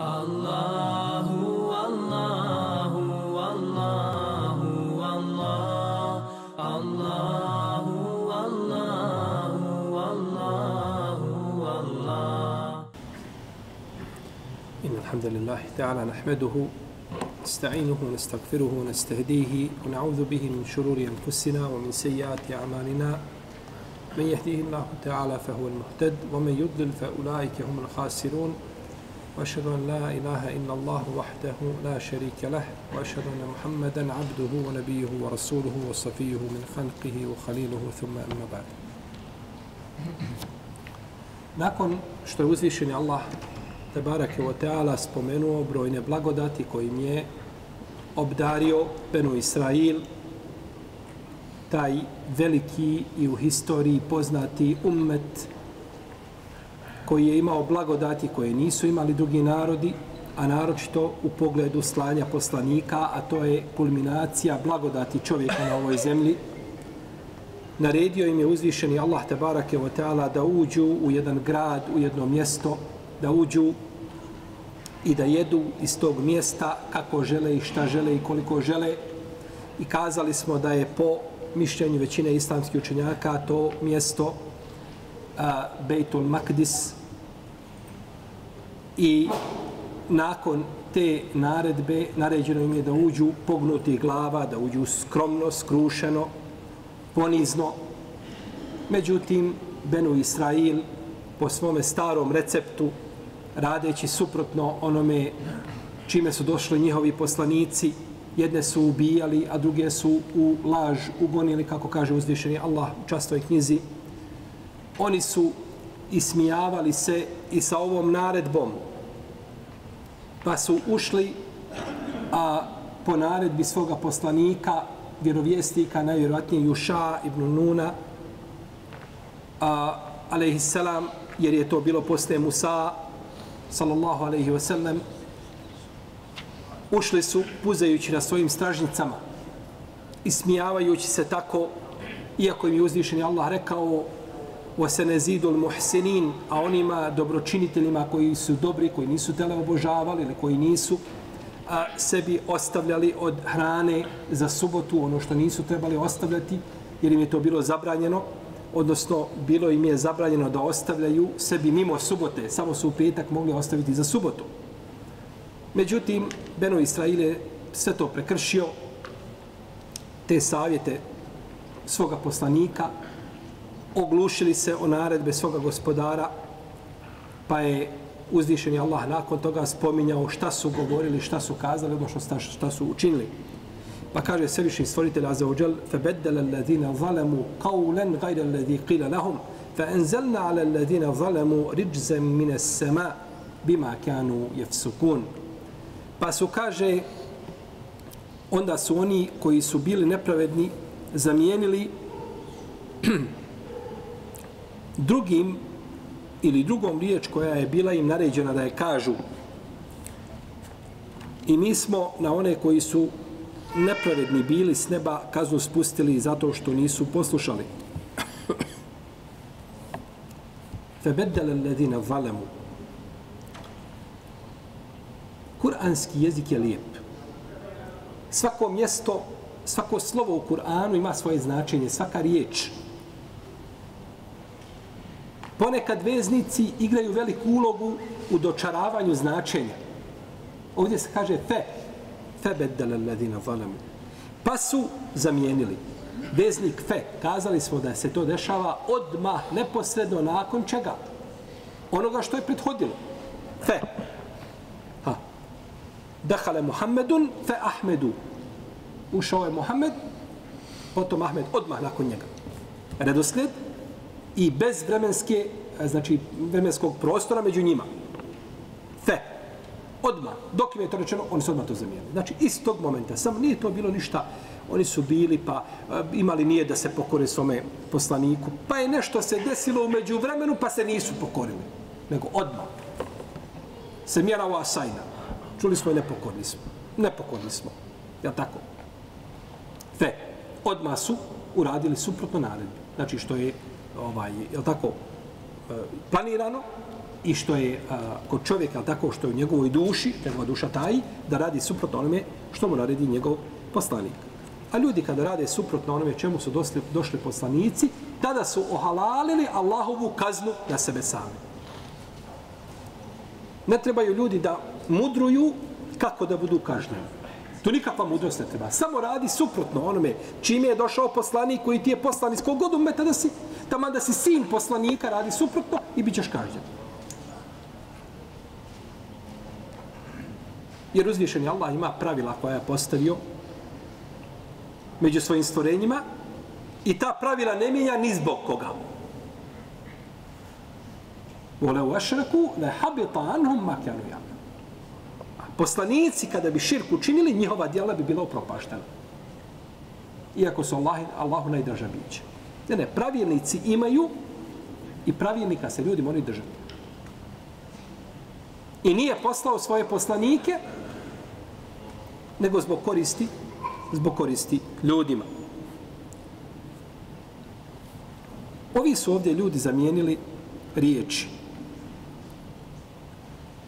Allahu, Allahu, Allahu, Allah, Allahu, Allahu, Allahu, Allah. إن الحمد لله تعالى نحمده نستعينه ونستغفره ونستهديه ونعوذ به من شرور أنفسنا ومن سيئات أعمالنا. من يهديه الله تعالى فهو المهتد ومن يضلل فأولئك هم الخاسرون. وأشهد أن لا إله إلا الله وحده لا شريك له وأشهد أن محمدا عبده ونبيه ورسوله وصفيه من خلقه وخليله ثم أما بعد. Nakon što je uzvišeni Allah Tebarak je Teala spomenuo brojne blagodati kojim je obdario Benu Israil taj veliki i u historiji poznati ummet koji je imao blagodati koje nisu imali drugi narodi, a naročito u pogledu slanja poslanika, a to je kulminacija blagodati čovjeka na ovoj zemlji, naredio im je uzvišeni Allah tabarake wa ta'ala da uđu u jedan grad, u jedno mjesto, da uđu i da jedu iz tog mjesta kako žele i šta žele i koliko žele. I kazali smo da je po mišljenju većine islamskih učenjaka to mjesto a, Bejtul Makdis i nakon te naredbe naređeno im je da uđu pognuti glava, da uđu skromno, skrušeno, ponizno. Međutim, Benu Israil po svome starom receptu radeći suprotno onome čime su došli njihovi poslanici, jedne su ubijali, a druge su u laž ugonili, kako kaže uzvišeni Allah u častoj knjizi. Oni su ismijavali se i sa ovom naredbom, pa su ušli a po naredbi svoga poslanika, vjerovjesnika, najvjerojatnije Juša ibn Nuna, a, alaihissalam, jer je to bilo posle Musa, sallallahu alaihi ve sellem ušli su puzajući na svojim stražnicama, ismijavajući se tako, iako im je uzvišeni Allah rekao wa se muhsinin, a onima dobročiniteljima koji su dobri, koji nisu tele obožavali ili koji nisu a, sebi ostavljali od hrane za subotu, ono što nisu trebali ostavljati, jer im je to bilo zabranjeno, odnosno bilo im je zabranjeno da ostavljaju sebi mimo subote, samo su u petak mogli ostaviti za subotu. Međutim, Beno Israil je sve to prekršio, te savjete svoga poslanika, oglušili se o naredbe svoga gospodara, pa je uzvišeni Allah nakon toga spominjao šta su govorili, šta su kazali, odnosno šta, šta su učinili. Pa kaže svevišnji stvoritelj Azza wa Jal فَبَدَّلَ الَّذِينَ ظَلَمُوا قَوْلًا غَيْرَ الَّذِي قِيلَ لَهُمْ فَأَنزَلْنَا عَلَى الَّذِينَ ظَلَمُوا رِجْزًا مِنَ السَّمَاءِ بِمَا كَانُوا يَفْسُكُونَ Pa su, kaže, onda su oni koji su bili nepravedni zamijenili drugim ili drugom riječ koja je bila im naređena da je kažu i mi smo na one koji su nepravedni bili s neba kaznu spustili zato što nisu poslušali. Febeddele ledine valemu. Kur'anski jezik je lijep. Svako mjesto, svako slovo u Kur'anu ima svoje značenje, svaka riječ. Ponekad veznici igraju veliku ulogu u dočaravanju značenja. Ovdje se kaže fe, febeddele ledina zalemu. Pa su zamijenili veznik fe. Kazali smo da se to dešava odmah, neposredno nakon čega? Onoga što je prethodilo. Fe. Ha. Dahale Muhammedun fe Ahmedu. Ušao je Muhammed, potom Ahmed odmah nakon njega. Redosled i bez vremenske, E, znači vremenskog prostora među njima. Fe odmah, dok im je to rečeno, oni su odmah to zamijenili. Znači, iz tog momenta, samo nije to bilo ništa, oni su bili, pa e, imali nije da se pokore svome poslaniku, pa je nešto se desilo umeđu vremenu, pa se nisu pokorili. Nego odmah. Se mjera ova sajna. Čuli smo i nepokorni smo. Nepokorni smo. Ja tako? Fe, odmah su uradili suprotno naredbi. Znači, što je, ovaj, je tako, planirano, i što je a, kod čovjeka tako što je u njegovoj duši, njegova duša taji, da radi suprotno onome što mu naredi njegov poslanik. A ljudi kada rade suprotno onome čemu su došli, došli poslanici, tada su ohalalili Allahovu kaznu na sebe sami. Ne trebaju ljudi da mudruju kako da budu kažnjeni. To nikakva mudrost ne treba. Samo radi suprotno onome čime je došao poslanik koji ti je poslan iz kogod umeta da si, tamo da si sin poslanika, radi suprotno i bit ćeš kažnjen. Jer uzvišeni Allah ima pravila koja je postavio među svojim stvorenjima i ta pravila ne mijenja ni zbog koga. Vole u ašraku le habita anhum makjanu jam. Poslanici kada bi širk učinili, njihova djela bi bila upropaštena. Iako su Allah, Allahu najdraža bića. Ne, ne, pravilnici imaju i pravilnika se ljudi moraju držati. I nije poslao svoje poslanike nego zbog koristi zbog koristi ljudima. Ovi su ovdje ljudi zamijenili riječi.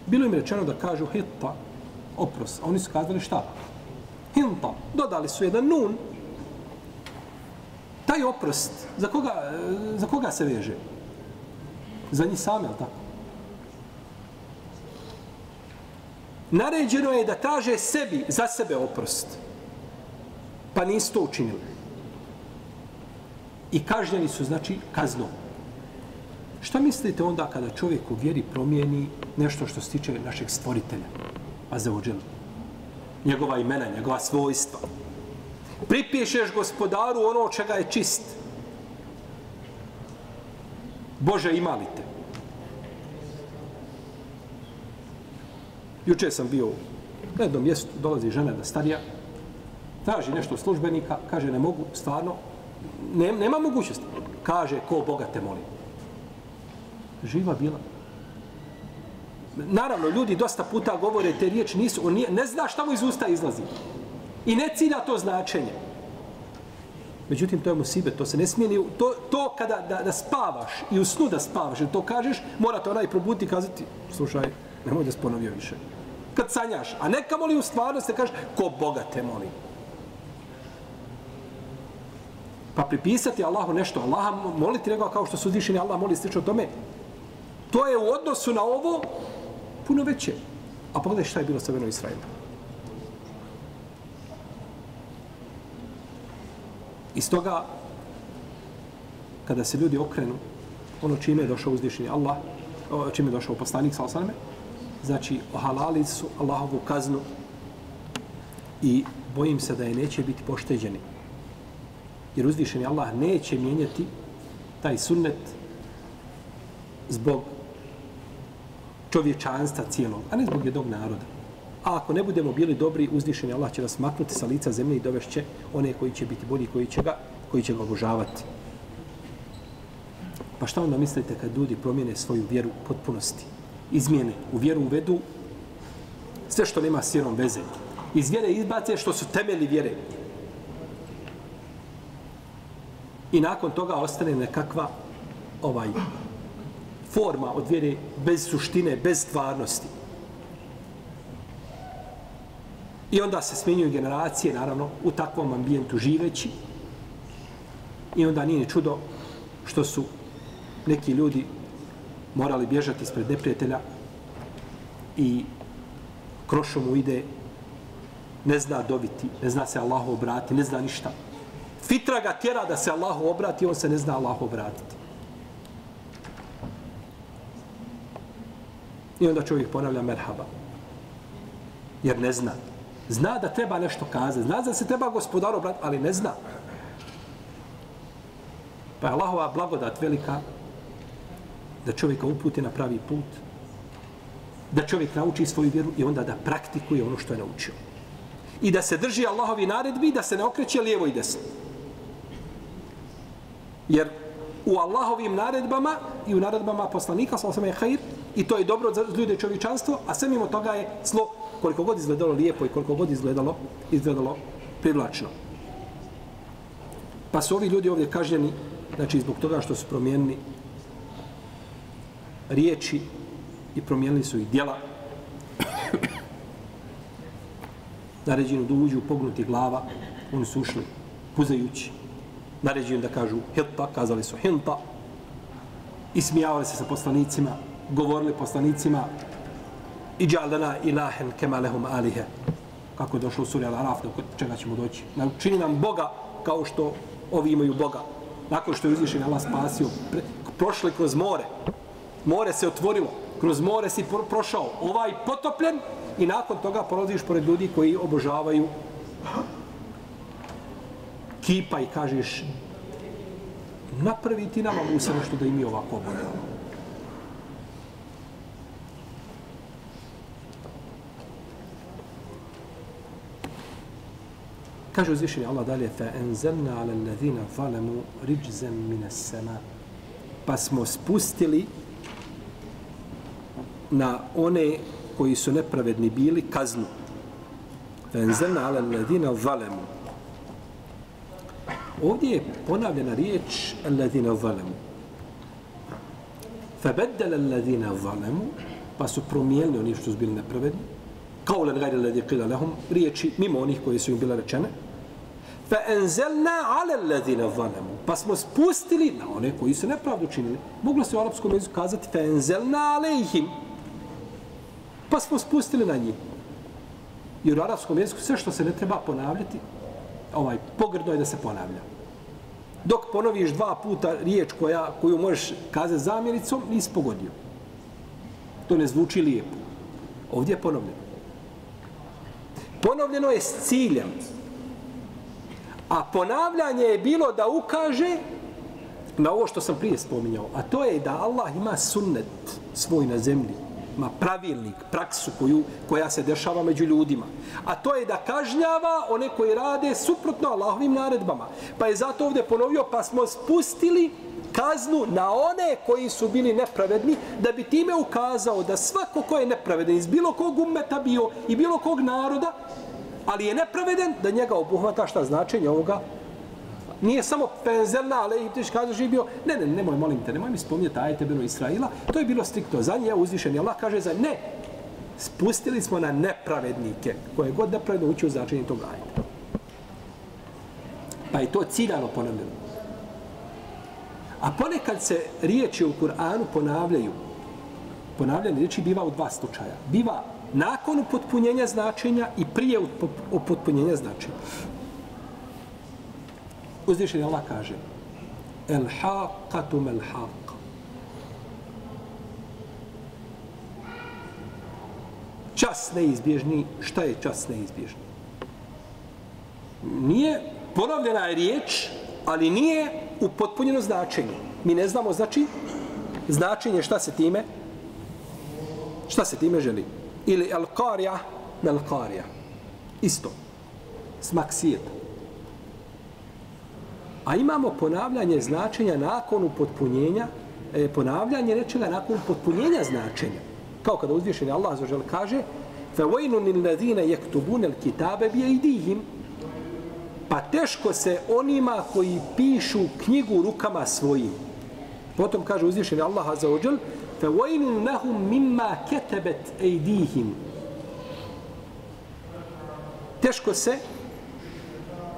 Bilo im rečeno da kažu hitta, oprost. A oni su kazali šta? Hinta. Dodali su jedan nun. Taj oprost, za koga, e, za koga se veže? Za njih sami, ali tako? Naređeno je da traže sebi, za sebe oprost. Pa nisu to učinili. I kažnjeni su, znači, kaznom. Šta mislite onda kada čovjek u vjeri promijeni nešto što se tiče našeg stvoritelja? A. Njegova imena, njegova svojstva. Pripišeš gospodaru ono čega je čist. Bože, imali te. Juče sam bio na jednom mjestu, dolazi žena da starija, traži nešto službenika, kaže ne mogu, stvarno, ne, nema mogućnosti. Kaže, ko Boga te moli. Živa bila. Naravno, ljudi dosta puta govore te riječi, nisu, on nije, ne zna šta mu iz usta izlazi. I ne cilja to značenje. Međutim, to je musibe, to se ne smije ni... To, to kada da, da spavaš i u snu da spavaš, to kažeš, mora to onaj probuditi i kazati, slušaj, nemoj da se više. Kad sanjaš, a neka moli u stvarnosti, kaže, ko Boga te moli. Pa pripisati Allahu nešto, Allaha moliti nego kao što su uzvišeni Allah moli slično tome, to je u odnosu na ovo puno veće. A pogledaj šta je bilo sa Beno Israelom. Iz toga, kada se ljudi okrenu, ono čime je došao uzvišeni Allah, čime je došao poslanik, sal sveme, znači, ohalali su Allahovu kaznu i bojim se da je neće biti pošteđeni. Jer uzvišeni Allah neće mijenjati taj sunnet zbog čovječanstva cijelog, a ne zbog jednog naroda. A ako ne budemo bili dobri, uzdišeni Allah će nas maknuti sa lica zemlje i dovešće one koji će biti bolji, koji će ga, koji će ga obožavati. Pa šta onda mislite kad ljudi promijene svoju vjeru u potpunosti? Izmijene, u vjeru uvedu sve što nema s vjerom veze. Iz vjere izbace što su temeli vjere. I nakon toga ostane nekakva ovaj forma od vjere bez suštine, bez stvarnosti. I onda se smenjuju generacije, naravno, u takvom ambijentu živeći. I onda nije ni čudo što su neki ljudi morali bježati ispred neprijatelja i krošo mu ide, ne zna dobiti, ne zna se Allahu obrati, ne zna ništa. Fitra ga tjera da se Allahu obrati, on se ne zna Allahu obratiti. I onda čovjek ponavlja merhaba. Jer ne zna. Zna da treba nešto kazati. Zna da se treba gospodar obrati, ali ne zna. Pa je Allahova blagodat velika da čovjeka uputi na pravi put, da čovjek nauči svoju vjeru i onda da praktikuje ono što je naučio. I da se drži Allahovi naredbi, da se ne okreće lijevo i desno. Jer u Allahovim naredbama i u naredbama poslanika, sa osama je hajr, i to je dobro za ljude čovječanstvo, a sve mimo toga je slo koliko god izgledalo lijepo i koliko god izgledalo, izgledalo privlačno. Pa su ovi ljudi ovdje kažnjeni, znači zbog toga što su promijenili riječi i promijenili su ih djela. Naređeno da uđu pognuti glava, oni su ušli puzajući. Naređeno da kažu hilta, kazali su hilta. Ismijavali se sa poslanicima, govorili poslanicima i džalana ilahen kemalehum alihe. Kako je došlo u suri Al-Araf, do čega ćemo doći. Čini nam Boga kao što ovi imaju Boga. Nakon što je uzvišen Allah spasio, pre, prošli kroz more. More se otvorilo. Kroz more si pro, prošao. Ovaj potopljen i nakon toga prolaziš pored ljudi koji obožavaju kipa i kažeš napravi ti nama Musa nešto da imi ovako obožavamo. Kaže uzvišeni Allah dalje fa enzelna ala ظَلَمُوا رِجْزًا rijzan min as-sama. Pa smo spustili na one koji su nepravedni bili kaznu. Fa enzelna ala alladhina zalamu. Ovdje je ponavljena riječ alladhina zalamu. Fa baddala alladhina zalamu pa su promijenili oni što su bili nepravedni. Kao len gajde alladhi qila riječi mimo onih koji su im bile rečene fa enzelna ala alladhina zalamu. Pa smo spustili na one koji su nepravdu činili. Moglo se u arapskom jeziku kazati fa enzelna alejhim pa smo spustili na njih. Jer u arapskom jeziku sve što se ne treba ponavljati ovaj pogrdno je da se ponavlja. Dok ponoviš dva puta riječ koja, koju možeš kazati zamjenicom nisi pogodio. To ne zvuči lijepo. Ovdje je ponovljeno. Ponovljeno je s ciljem. A ponavljanje je bilo da ukaže na ovo što sam prije spominjao, a to je da Allah ima sunnet svoj na zemlji, ima pravilnik, praksu koju, koja se dešava među ljudima. A to je da kažnjava one koji rade suprotno Allahovim naredbama. Pa je zato ovdje ponovio, pa smo spustili kaznu na one koji su bili nepravedni, da bi time ukazao da svako ko je nepravedan iz bilo kog umeta bio i bilo kog naroda, ali je nepraveden da njega obuhvata šta značenje ovoga nije samo penzelna, ali i tiš kaže živio, ne, ne, nemoj, molim te, nemoj mi spominjati ajete Beno Israila, to je bilo striktno za nje, uzvišen je Allah kaže za ne, spustili smo na nepravednike, koje god nepravedno uči u značenje tog ajeta. Pa je to ciljano ponavljeno. A ponekad se riječi u Kur'anu ponavljaju. Ponavljanje riječi biva u dva slučaja. Biva nakon upotpunjenja značenja i prije upotpunjenja značenja. Uzvišen je Allah kaže El haqatu mel haq. Čas neizbježni. Šta je čas neizbježni? Nije ponovljena je riječ, ali nije upotpunjeno značenje. Mi ne znamo znači značenje šta se time šta se time želi ili el qarija mel qarija. Isto. Smak svijeta. A imamo ponavljanje značenja nakon upotpunjenja, e, ponavljanje nečega nakon upotpunjenja značenja. Kao kada uzvišeni Allah zažel kaže فَوَيْنُ لِلَّذِينَ يَكْتُبُونَ الْكِتَابَ بِيَيْدِهِمْ Pa teško se onima koji pišu knjigu rukama svojim. Potom kaže uzvišeni Allah zažel فَوَيْنٌ لَهُمْ مِمَّا كَتَبَتْ اَيْدِيهِمْ Teško se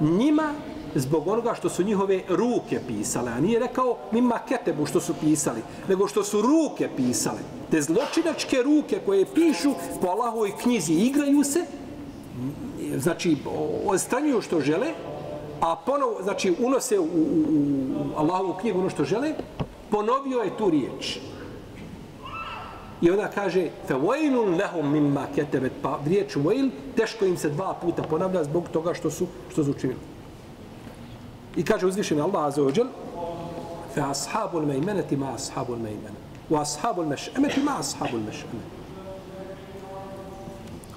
njima zbog onoga što su njihove ruke pisale, a nije rekao mima ketebu što su pisali, nego što su ruke pisale. Te zločinačke ruke koje pišu po Allahovoj knjizi igraju se, znači odstranjuju što žele, a ponovo, znači unose u, u, u Allahovu knjigu ono što žele, ponovio je tu riječ. I onda kaže فَوَيْلٌ لَهُمْ مِمَّا كَتَبَتْ Pa riječ وَيْل teško im se dva puta ponavlja zbog toga što su, što su učinili. I kaže uzvišeni Allah Azza wa Jal فَأَصْحَابُ الْمَيْمَنَةِ مَا أَصْحَابُ الْمَيْمَنَةِ وَأَصْحَابُ الْمَشْأَمَةِ مَا أَصْحَابُ الْمَشْأَمَةِ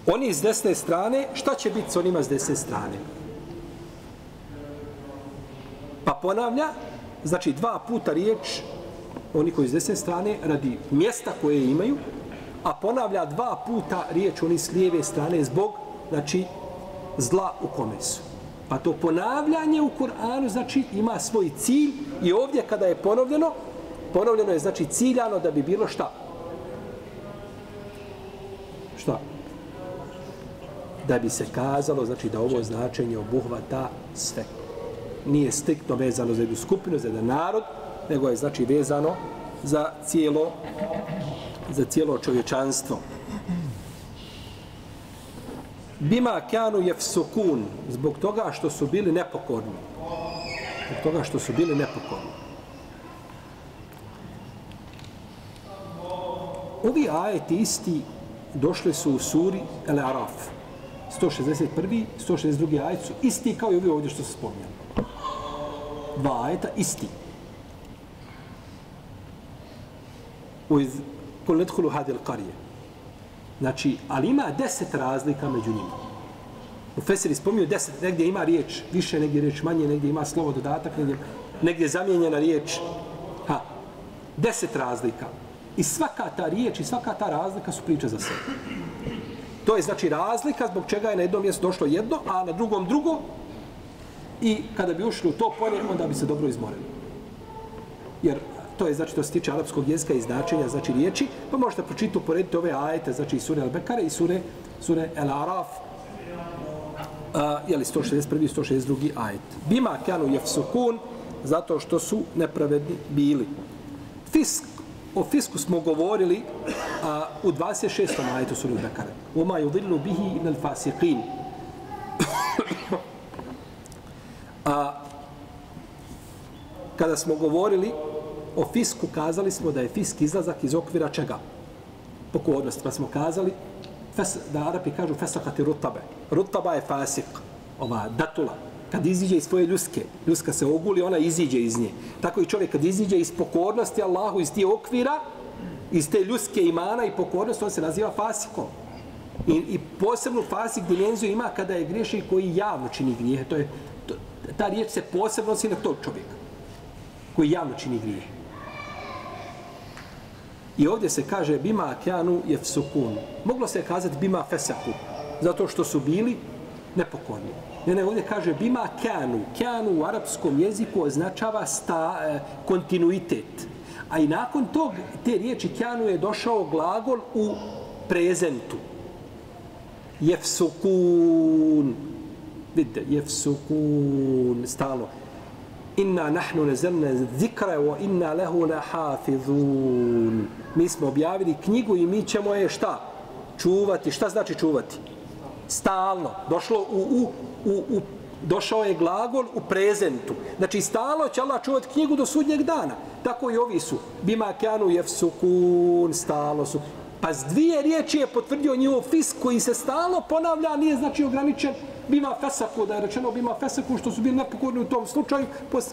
Oni iz desne strane, šta će biti s onima s desne strane? Pa ponavlja, znači dva puta riječ oni koji s desne strane radi mjesta koje imaju, a ponavlja dva puta riječ oni s lijeve strane zbog, znači, zla u kome su. Pa to ponavljanje u Kur'anu, znači, ima svoj cilj i ovdje kada je ponovljeno, ponovljeno je, znači, ciljano da bi bilo šta? Šta? Da bi se kazalo, znači da ovo značenje obuhvata sve. Nije striktno vezano za jednu skupinu, za jedan narod, nego je znači vezano za cijelo za cijelo čovječanstvo. Bima kanu jefsukun, zbog toga što su bili nepokorni. Zbog toga što su bili nepokorni. Ovi ajeti isti došli su u suri El Araf. 161. 162. ajet su isti kao i ovi ovdje što se spominjali. Dva ajeta isti. U iz kul nedhulu hadil karije. Znači, ali ima deset razlika među njima. U Feseri spominju deset, negdje ima riječ više, negdje riječ manje, negdje ima slovo dodatak, negdje, negdje zamijenjena riječ. Ha, deset razlika. I svaka ta riječ i svaka ta razlika su priče za sebe. To je znači razlika zbog čega je na jednom mjestu došlo jedno, a na drugom drugo. I kada bi ušli u to polje, onda bi se dobro izmorili. Jer to je znači to se tiče arapskog jezika i značenja znači riječi, pa možete pročitati uporediti ove ajete, znači i sure Al-Bekare i sure, sure Al-Araf, uh, jeli 161. i 162. ajet. Bima kanu jefsukun, zato što su nepravedni bili. Fisk, o fisku smo govorili a, u 26. ajetu sure Al-Bekare. Uma yudillu bihi ibn al-fasiqin. A kada smo govorili o fisku kazali smo da je fisk izlazak iz okvira čega? Pokornosti. Pa smo kazali fes, da Arapi kažu fesakati rutabe. Rutaba je fasik, ova datula. Kad iziđe iz svoje ljuske, ljuska se oguli, ona iziđe iz nje. Tako i čovjek kad iziđe iz pokornosti Allahu, iz tije okvira, iz te ljuske imana i pokornosti, on se naziva fasikom. I, i posebnu fasik dimenziju ima kada je griješnik koji javno čini grijehe. To je, to, ta riječ se posebno nosi na tog čovjeka koji javno čini grijehe. I ovdje se kaže bima kjanu jefsukun. Moglo se kazati bima fesaku, zato što su bili nepokorni. Ne, ne, ovdje kaže bima kjanu. Kjanu u arapskom jeziku označava sta, e, kontinuitet. A i nakon tog, te riječi kjanu je došao glagol u prezentu. Jefsukun. Vidite, jefsukun. Stalo inna nahnu nazalna zikra wa inna lahu lahafizun. Mi smo objavili knjigu i mi ćemo je šta? Čuvati. Šta znači čuvati? Stalno. Došlo u, u, u, u došao je glagol u prezentu. Znači, stalno će Allah čuvati knjigu do sudnjeg dana. Tako i ovi su. Bima kanu jefsukun, stalo su. Pa s dvije riječi je potvrdio njihov fisk koji se stalo ponavlja, nije znači ograničen bima fesaku, da je rečeno bima fesaku, što su bili nepokorni u tom slučaju,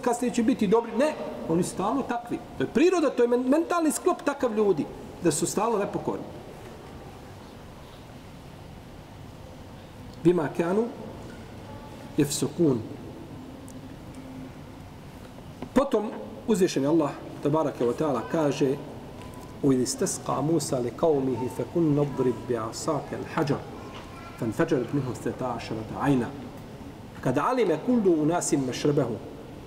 kasnije će biti dobri. Ne, oni su stalno takvi. To je priroda, to je mentalni sklop takav ljudi, da su stalno nepokorni. Bima kanu jefsukun. Potom uzvišen je Allah, tabaraka wa ta'ala, kaže وإذ استسقى موسى لقومه فكن نضرب بعصاك الحجر فانفجرت منه اثنتا عشرة عينا قد علم كل أناس مشربه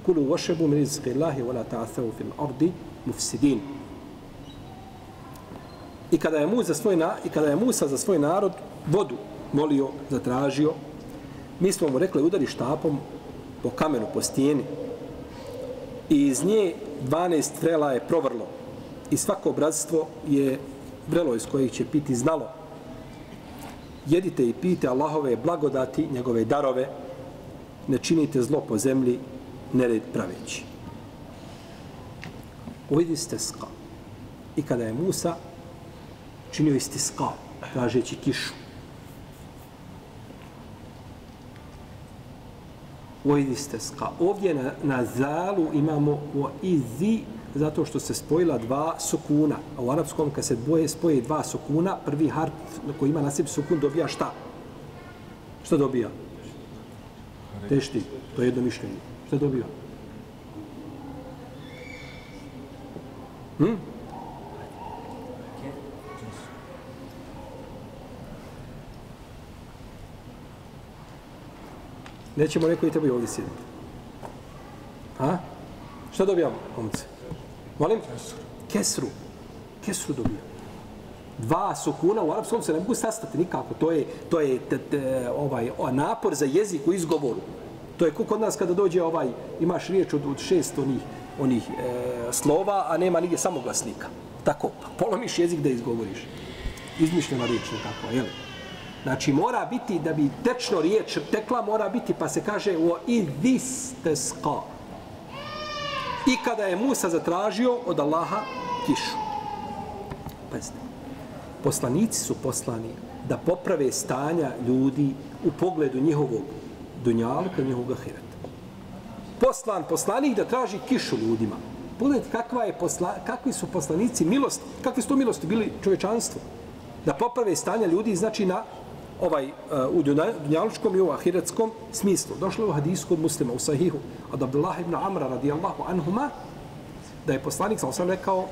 كلوا واشربوا من رزق الله ولا تعثوا في الأرض مفسدين I kada je Musa za svoj na, i kada je Musa za svoj narod vodu molio, zatražio, mi smo mu rekli udari štapom po kamenu, po stijeni. I iz nje 12 vrela je provrlo. I svako bratstvo je vrelo iz kojih će piti znalo jedite i pijte Allahove blagodati, njegove darove, ne činite zlo po zemlji, nered praveći. Uvidi ska. I kada je Musa činio istiska, tražeći kišu. Uvidi ska. Ovdje na, na zalu imamo o izi zato što se spojila dva sukuna. A u arapskom kad se boje spoje dva sukuna, prvi harf koji ima na sebi sukun dobija šta? Šta dobija? Tešti. To je jedno mišljenje. Šta dobija? Hm? Nećemo neko i tebi ovdje sjediti. Ha? Šta dobijamo, momci? Molim? Kesru. Kesru dobija. Dva sukuna u arapskom se ne mogu sastati nikako. To je, to je t, t, ovaj, o, napor za jezik u izgovoru. To je kod nas kada dođe ovaj, imaš riječ od, od šest onih, onih e, slova, a nema nigdje samoglasnika. Tako, pa polomiš jezik da izgovoriš. Izmišljena riječ nekako, jel? Znači, mora biti, da bi tečno riječ tekla, mora biti, pa se kaže o idis teska. I kada je Musa zatražio od Allaha kišu. Pazite, poslanici su poslani da poprave stanja ljudi u pogledu njihovog dunjalka, njihovog ahireta. Poslan poslanik da traži kišu ljudima. Pogledajte kakva je posla, kakvi su poslanici milosti, kakvi su to milosti bili čovečanstvo. Da poprave stanja ljudi, znači na ovaj uh, u dunjalučkom i u ahiretskom smislu. Došlo je u hadisu od muslima u sahihu od Abdullah ibn Amra radijallahu anhuma da je poslanik sam sam rekao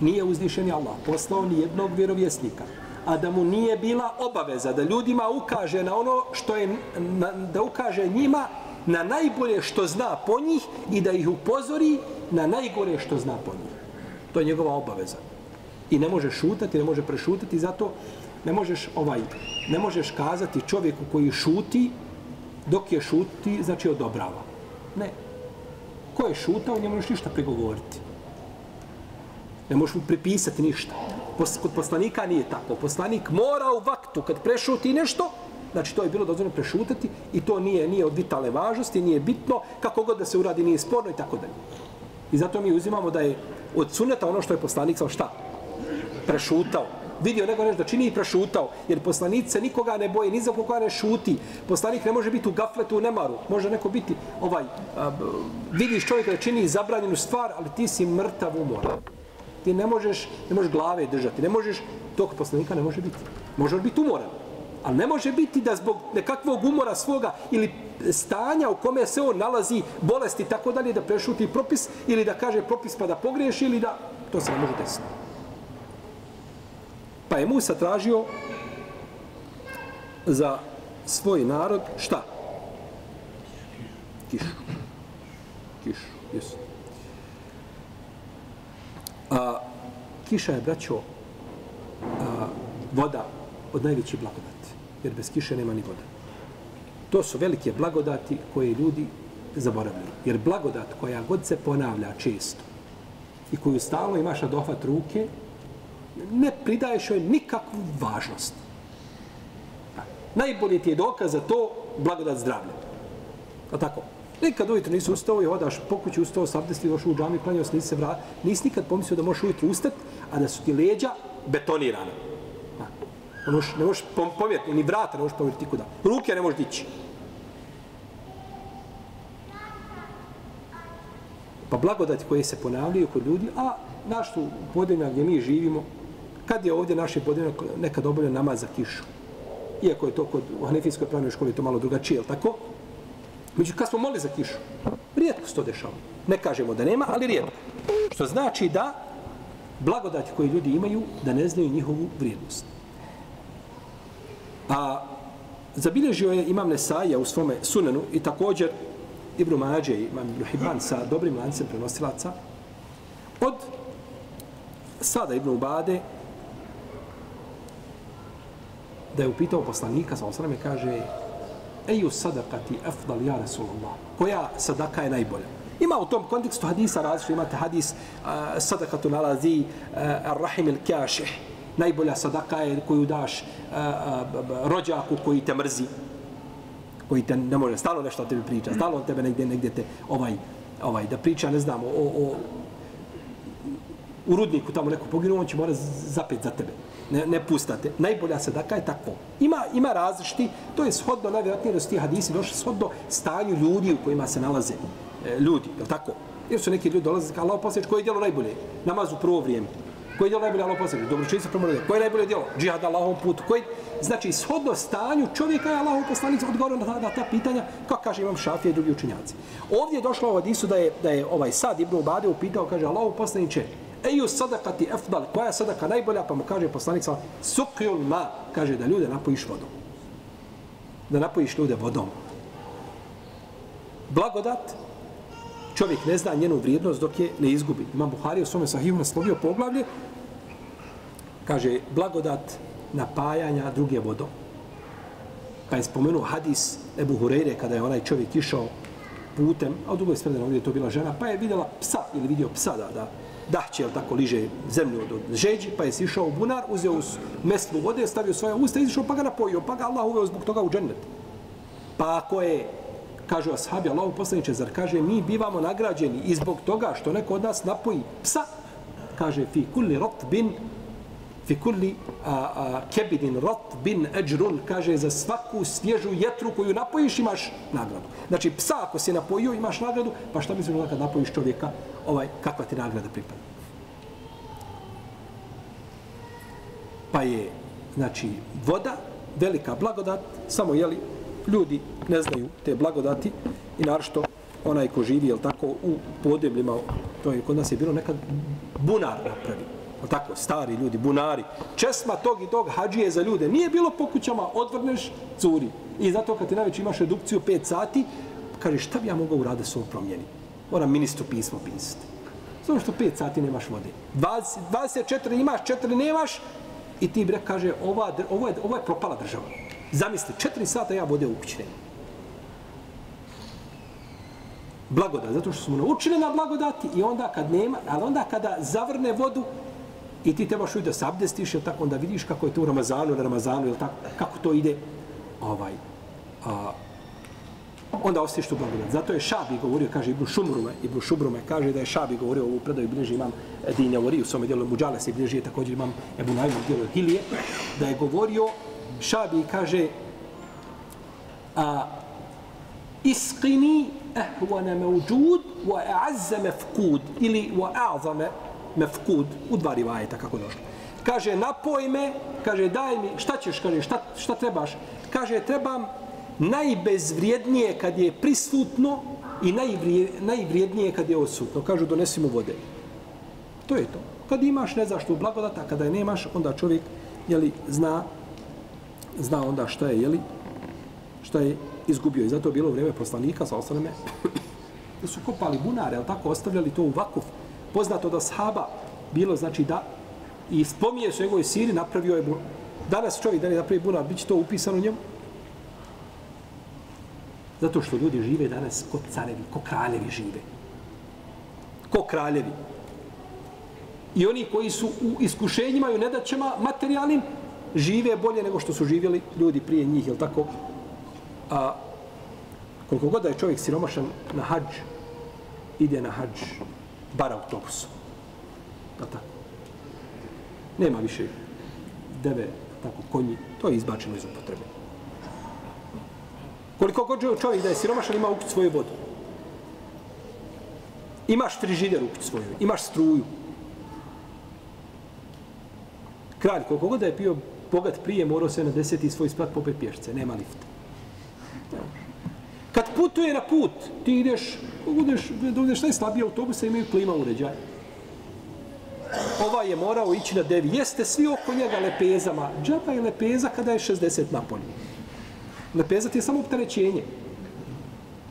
nije uzvišeni Allah poslao ni jednog vjerovjesnika a da mu nije bila obaveza da ljudima ukaže na ono što je na, da ukaže njima na najbolje što zna po njih i da ih upozori na najgore što zna po njih. To je njegova obaveza. I ne može šutati, ne može prešutati, zato ne možeš ovaj ne možeš kazati čovjeku koji šuti dok je šuti znači odobrava. Ne. Ko je šutao njemu možeš ništa pregovoriti ne možeš mu pripisati ništa. Kod poslanika nije tako. Poslanik mora u vaktu kad prešuti nešto znači to je bilo dozvoljeno prešutati i to nije nije od vitalne važnosti nije bitno kako god da se uradi nije sporno i tako dalje. I zato mi uzimamo da je od suneta ono što je poslanik sa šta? Prešutao vidio nego nešto čini i prošutao. Jer poslanice nikoga ne boje, ni za koga ne šuti. Poslanik ne može biti u gafletu, u nemaru. Može neko biti, ovaj, a, vidiš čovjeka da čini zabranjenu stvar, ali ti si mrtav umora. Ti ne možeš, ne možeš glave držati. Ne možeš, tog poslanika ne može biti. Može biti umoran. Ali ne može biti da zbog nekakvog umora svoga ili stanja u kome se on nalazi bolesti tako dalje da prešuti propis ili da kaže propis pa da pogriješi ili da to se ne može desiti. Pa je Musa tražio za svoj narod šta? Kišu. Kišu, jesu. A, kiša je, braćo, a, voda od najveće blagodati. Jer bez kiše nema ni voda. To su velike blagodati koje ljudi zaboravljaju. Jer blagodat koja god se ponavlja često i koju stalno imaš na dohvat ruke, ne pridaješ joj nikakvu važnost. Najbolji ti je dokaz za to blagodat zdravlja. A tako? Nikad ujutro nisi ustao i odaš po kući ustao, sabdesti, došao u džami, klanio se, nisi se vrat. Nisi nikad pomislio da možeš ujutro ustati, a da su ti leđa betonirana. Ne možeš, ne možeš pomjeriti, ni vrata ne možeš pomjeriti kuda. Ruke ne možeš dići. Pa blagodati koje se ponavljaju kod ljudi, a naš tu podjelja gdje mi živimo, Kad je ovdje naši podijeno nekad obavlja namaz za kišu? Iako je to kod u Hanefijskoj pravnoj školi to malo drugačije, je tako? Međutim, kad smo molili za kišu, rijetko se to dešava. Ne kažemo da nema, ali rijetko. Što znači da blagodati koje ljudi imaju, da ne znaju njihovu vrijednost. A zabilježio je Imam Nesaja u svome sunenu i također Ibn Mađe i Imam Ibn Hibban sa dobrim lancem prenosilaca od Sada Ibn Ubade da je upitao poslanika, sa osrame, kaže Eju sadakati afdal ja Rasulullah. Koja sadaka je najbolja? Ima u tom kontekstu hadisa različno. Imate hadis uh, sadakatu nalazi uh, ar-rahim il-kjaših. Najbolja sadaka je koju daš uh, uh, rođaku koji te mrzi. Koji te ne može, stalo nešto o tebi priča. Stalo on tebe negdje, negdje te ovaj, ovaj, da priča, ne znam, o, o, u rudniku tamo neko poginuo, on će mora zapet za tebe. Ne, ne pustate. Najbolja sadaka je tako. Ima, ima različiti, to je shodno, najvjerojatnije da su ti hadisi došli shodno stanju ljudi u kojima se nalaze e, ljudi, je tako? Jer su neki ljudi dolaze, Allah posljedeć, koje je djelo najbolje? Namaz u prvo vrijeme. Koje je djelo najbolje Allah posljedeć? Dobročinstvo prvo vrijeme. Koje je najbolje djelo? Džihad Allahom putu. Koje... Znači, shodno stanju čovjeka je Allahom poslanik odgovorio na ta, na ta pitanja, kako kaže imam šafije i drugi učinjaci. Ovdje je došlo u hadisu da je, da je ovaj Sad Ibn Ubade upitao, kaže, Allahom poslaniće, Eju sadakati efdal, koja je sadaka najbolja, pa mu kaže poslanica, sukjul ma, kaže da ljude napojiš vodom. Da napojiš ljude vodom. Blagodat, čovjek ne zna njenu vrijednost dok je ne izgubi. Imam Buhari u svome sahiju naslovio poglavlje, kaže, blagodat napajanja druge vodom. Pa je spomenuo hadis Ebu Hureyre kada je onaj čovjek išao putem, a u drugoj spredenu ovdje je to bila žena, pa je vidjela psa ili vidio psa da, da dahće, ali tako liže zemlju od žeđi, pa je sišao u bunar, uzeo mestvu vode, stavio svoje usta, izišao pa ga napojio, pa ga Allah uveo zbog toga u džennet. Pa ako je, kažu ashabi, Allah poslaniče, zar kaže, mi bivamo nagrađeni i zbog toga što neko od nas napoji psa, kaže, fi kulli rot bin fi kulli a, a, kebidin rot bin eđrun, kaže za svaku svježu jetru koju napojiš imaš nagradu. Znači psa ako si napojio imaš nagradu, pa šta misliš da kad napojiš čovjeka, ovaj, kakva ti nagrada pripada? Pa je, znači, voda, velika blagodat, samo jeli, ljudi ne znaju te blagodati i naravno onaj ko živi, jel tako, u podebljima, to je kod nas je bilo nekad bunar napravi o tako, stari ljudi, bunari, česma tog i tog hađije za ljude. Nije bilo po kućama, odvrneš, curi. I zato kad ti najveći imaš redukciju 5 sati, kaže šta bi ja mogao uraditi s ovom promjeni? Moram ministru pismo pisati. Zato što 5 sati nemaš vode. 20, 24 imaš, 4 nemaš, i ti bre kaže, ova, ovo, je, ovo je propala država. Zamisli, 4 sata ja vode u kući nemam. blagodat, zato što smo naučili na blagodati i onda kad nema, ali onda kada zavrne vodu, I ti trebaš uvijek da se abdestiš, jel tako, onda vidiš kako je to u Ramazanu, na Ramazanu, jel tako, kako to ide, ovaj, a, onda ostaviš tu blagodat. Zato je Šabi govorio, kaže Ibn Šumrume, Ibn Šumrume kaže da je Šabi govorio ovu predaju bliži imam Dinja u svome dijelu Muđale se bilježi, također imam Ebu Najmu dijelu Hilije, da je govorio, Šabi kaže, a, iskini ehvana mevđud wa a'azza mefkud ili wa a'zama mefkud u dva rivajeta kako došlo. Kaže, napoj me, kaže, daj mi, šta ćeš, kaže, šta, šta trebaš? Kaže, trebam najbezvrijednije kad je prisutno i najvrijednije kad je odsutno. Kažu, donesi mu vode. To je to. Kad imaš, ne znaš tu blagodata, kada je nemaš, onda čovjek, jeli, zna, zna onda šta je, jeli, šta je izgubio. I zato je bilo vrijeme poslanika, sa osaleme, da su kopali bunare, ali tako ostavljali to u vakufu poznato da sahaba bilo znači da i spominje se njegovoj siri napravio je bunar. Danas čovjek da ne napravi bunar, bit će to upisano njemu. Zato što ljudi žive danas ko carevi, ko kraljevi žive. Ko kraljevi. I oni koji su u iskušenjima i u nedaćama materijalnim, žive bolje nego što su živjeli ljudi prije njih, je tako? A koliko god da je čovjek siromašan na hađ, ide na hađ bar autobusom. Pa tako. Nema više deve, tako, konji. To je izbačeno iz upotrebe. Koliko god čovjek da je siromašan, ima ukuć svoju vodu. Imaš frižider ukuć svoju, imaš struju. Kralj, koliko god da je bio bogat prije, morao se na deseti svoj sprat popet pješce. Nema lifta. Kad putuje na put, ti ideš, budeš, budeš najslabiji autobusa, imaju klima uređaj. Ova je morao ići na devi. Jeste svi oko njega lepezama. Džaba je lepeza kada je 60 napolje. Lepeza ti je samo opterećenje.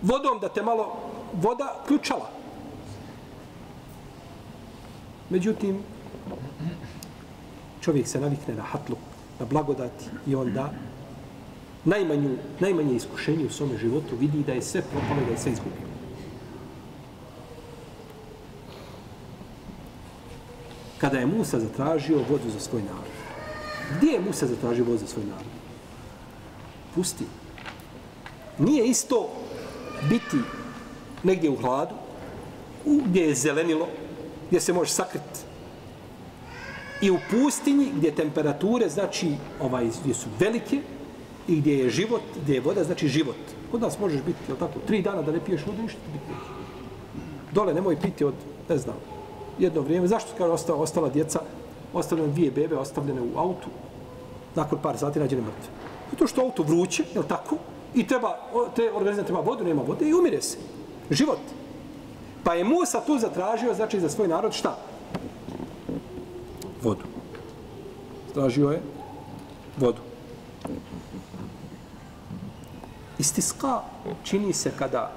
Vodom da te malo voda ključala. Međutim, čovjek se navikne na hatlu, na blagodati i onda najmanju, najmanje iskušenje u svome životu vidi da je sve propalo, da je sve izgubio. Kada je Musa zatražio vodu za svoj narod. Gdje je Musa zatražio vodu za svoj narod? Pusti. Nije isto biti negdje u hladu, gdje je zelenilo, gdje se može sakriti i u pustinji gdje temperature znači ovaj gdje su velike i gdje je život, gdje je voda, znači život. Kod nas možeš biti, je tako, tri dana da ne piješ vodu, ništa ti biti. Dole nemoj piti od, ne znam, jedno vrijeme. Zašto kaže ostala, ostala djeca, ostavljene dvije bebe, ostavljene u autu, nakon par sati nađene mrtve. Zato što auto vruće, je tako? I treba, te organizme treba vodu, nema vode i umire se. Život. Pa je Musa tu zatražio, znači za svoj narod, šta? Vodu. Tražio je vodu. Istiska čini se kada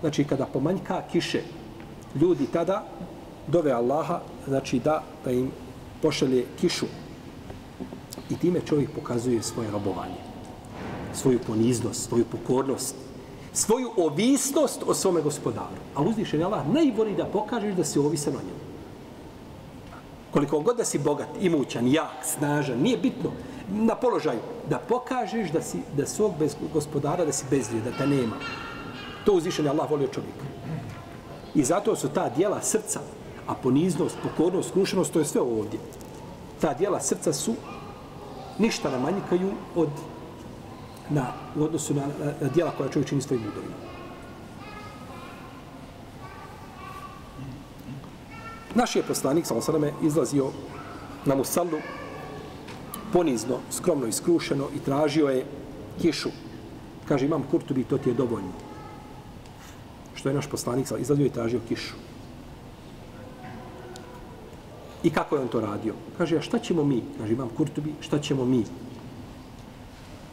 znači kada pomanjka kiše ljudi tada dove Allaha znači da da im pošalje kišu i time čovjek pokazuje svoje robovanje, svoju poniznost, svoju pokornost, svoju ovisnost o svome gospodaru. A uzvišen je Allah najvoli da pokažeš da si ovisan o njemu. Koliko god da si bogat, imućan, jak, snažan, nije bitno na položaju da pokažeš da si da svog bez gospodara da si bezlije, da te nema. To uzvišen je Allah volio čovjeka. I zato su ta dijela srca, a poniznost, pokornost, skrušenost, to je sve ovdje. Ta dijela srca su ništa ne manjkaju od na, u odnosu na, na, na dijela koja čovjek čini svojim udovima. Naš je poslanik, sa osadame, izlazio na Musallu ponizno, skromno i skrušeno i tražio je kišu. Kaže, imam kurtubi, to ti je dovoljno. Što je naš poslanik, izlazio i tražio kišu. I kako je on to radio? Kaže, a šta ćemo mi? Kaže, imam kurtubi, šta ćemo mi?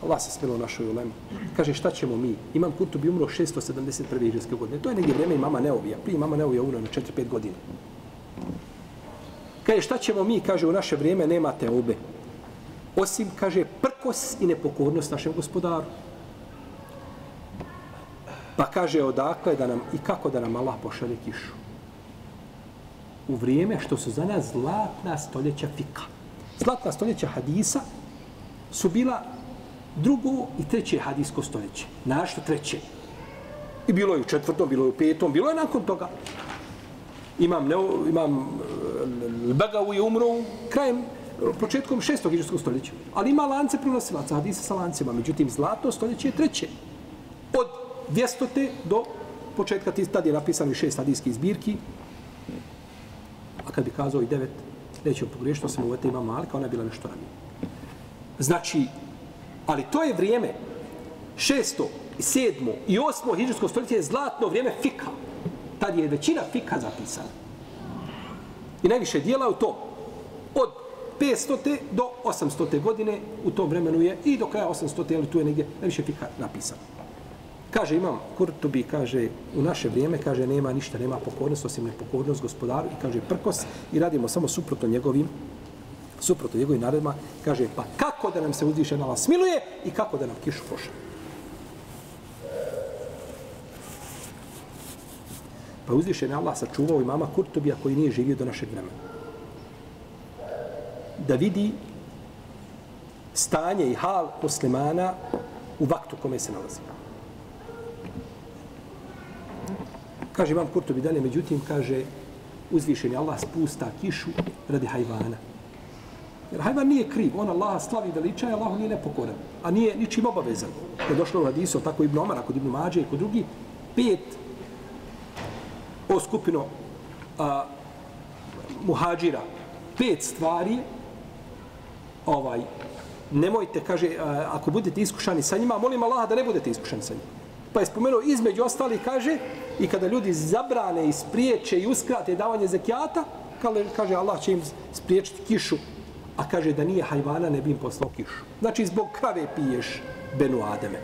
Allah se smilo našoj ulemi. Kaže, šta ćemo mi? Imam kurtubi umro 671. iđeske godine. To je negdje vrijeme imama Neovija. Prije mama Neovija umro na 4-5 godina. Kaže, šta ćemo mi? Kaže, u naše vrijeme nema te obe. Osim, kaže, prkos i nepokornost našem gospodaru. Pa kaže, odakle da nam i kako da nam Allah pošalje kišu u vrijeme što su za nas zlatna stoljeća fika. Zlatna stoljeća hadisa su bila drugo i treće hadisko stoljeće. Našto treće. I bilo je u četvrtom, bilo je u petom, bilo je nakon toga. Imam, ne, imam eh, Begavu je umro krajem, početkom šestog iđeskog stoljeća. Ali ima lance prenosilaca, hadise sa lancima. Međutim, zlato stoljeće je treće. Od 200. do početka, tad je napisano i šest hadijskih zbirki, a kad bi kazao i devet, nećemo pogriješiti, osim uvete ima malika, ona je bila nešto ranije. Znači, ali to je vrijeme, šesto, sedmo i osmo hiđarsko stoljeće je zlatno vrijeme fika. Tad je većina fika zapisana. I najviše dijela u to. Od 500. do 800. godine u tom vremenu je i do kraja 800. ali tu je negdje najviše fika napisano. Kaže, imam Kurtubi, kaže, u naše vrijeme, kaže, nema ništa, nema pokornost, osim nepokornost gospodaru i kaže, prkos i radimo samo suprotno njegovim suprotno njegovim naredima, kaže, pa kako da nam se uzviše na vas smiluje i kako da nam kišu pošle. Pa uzviše na Allah sačuvao i mama Kurtubija koji nije živio do našeg vremena. Da vidi stanje i hal muslimana u vaktu kome se nalazi. Kaže Imam Kurtobi dalje, međutim, kaže, uzvišen je Allah spusta kišu radi hajvana. Jer hajvan nije kriv, on Allah slavi veliča i Allah nije nepokoran, a nije ničim obavezan. Kad je došlo u Hadisu, tako Ibn Omara, kod Ibn Mađe i kod drugi, pet o skupino a, muhađira, pet stvari, ovaj, nemojte, kaže, ako budete iskušani sa njima, molim Allah da ne budete iskušani sa njima. Pa je spomenuo između ostali, kaže, i kada ljudi zabrane i spriječe i uskrate davanje zekijata, kaže Allah će im spriječiti kišu, a kaže da nije hajvana ne bi im poslao kišu. Znači zbog krave piješ Benu Ademe.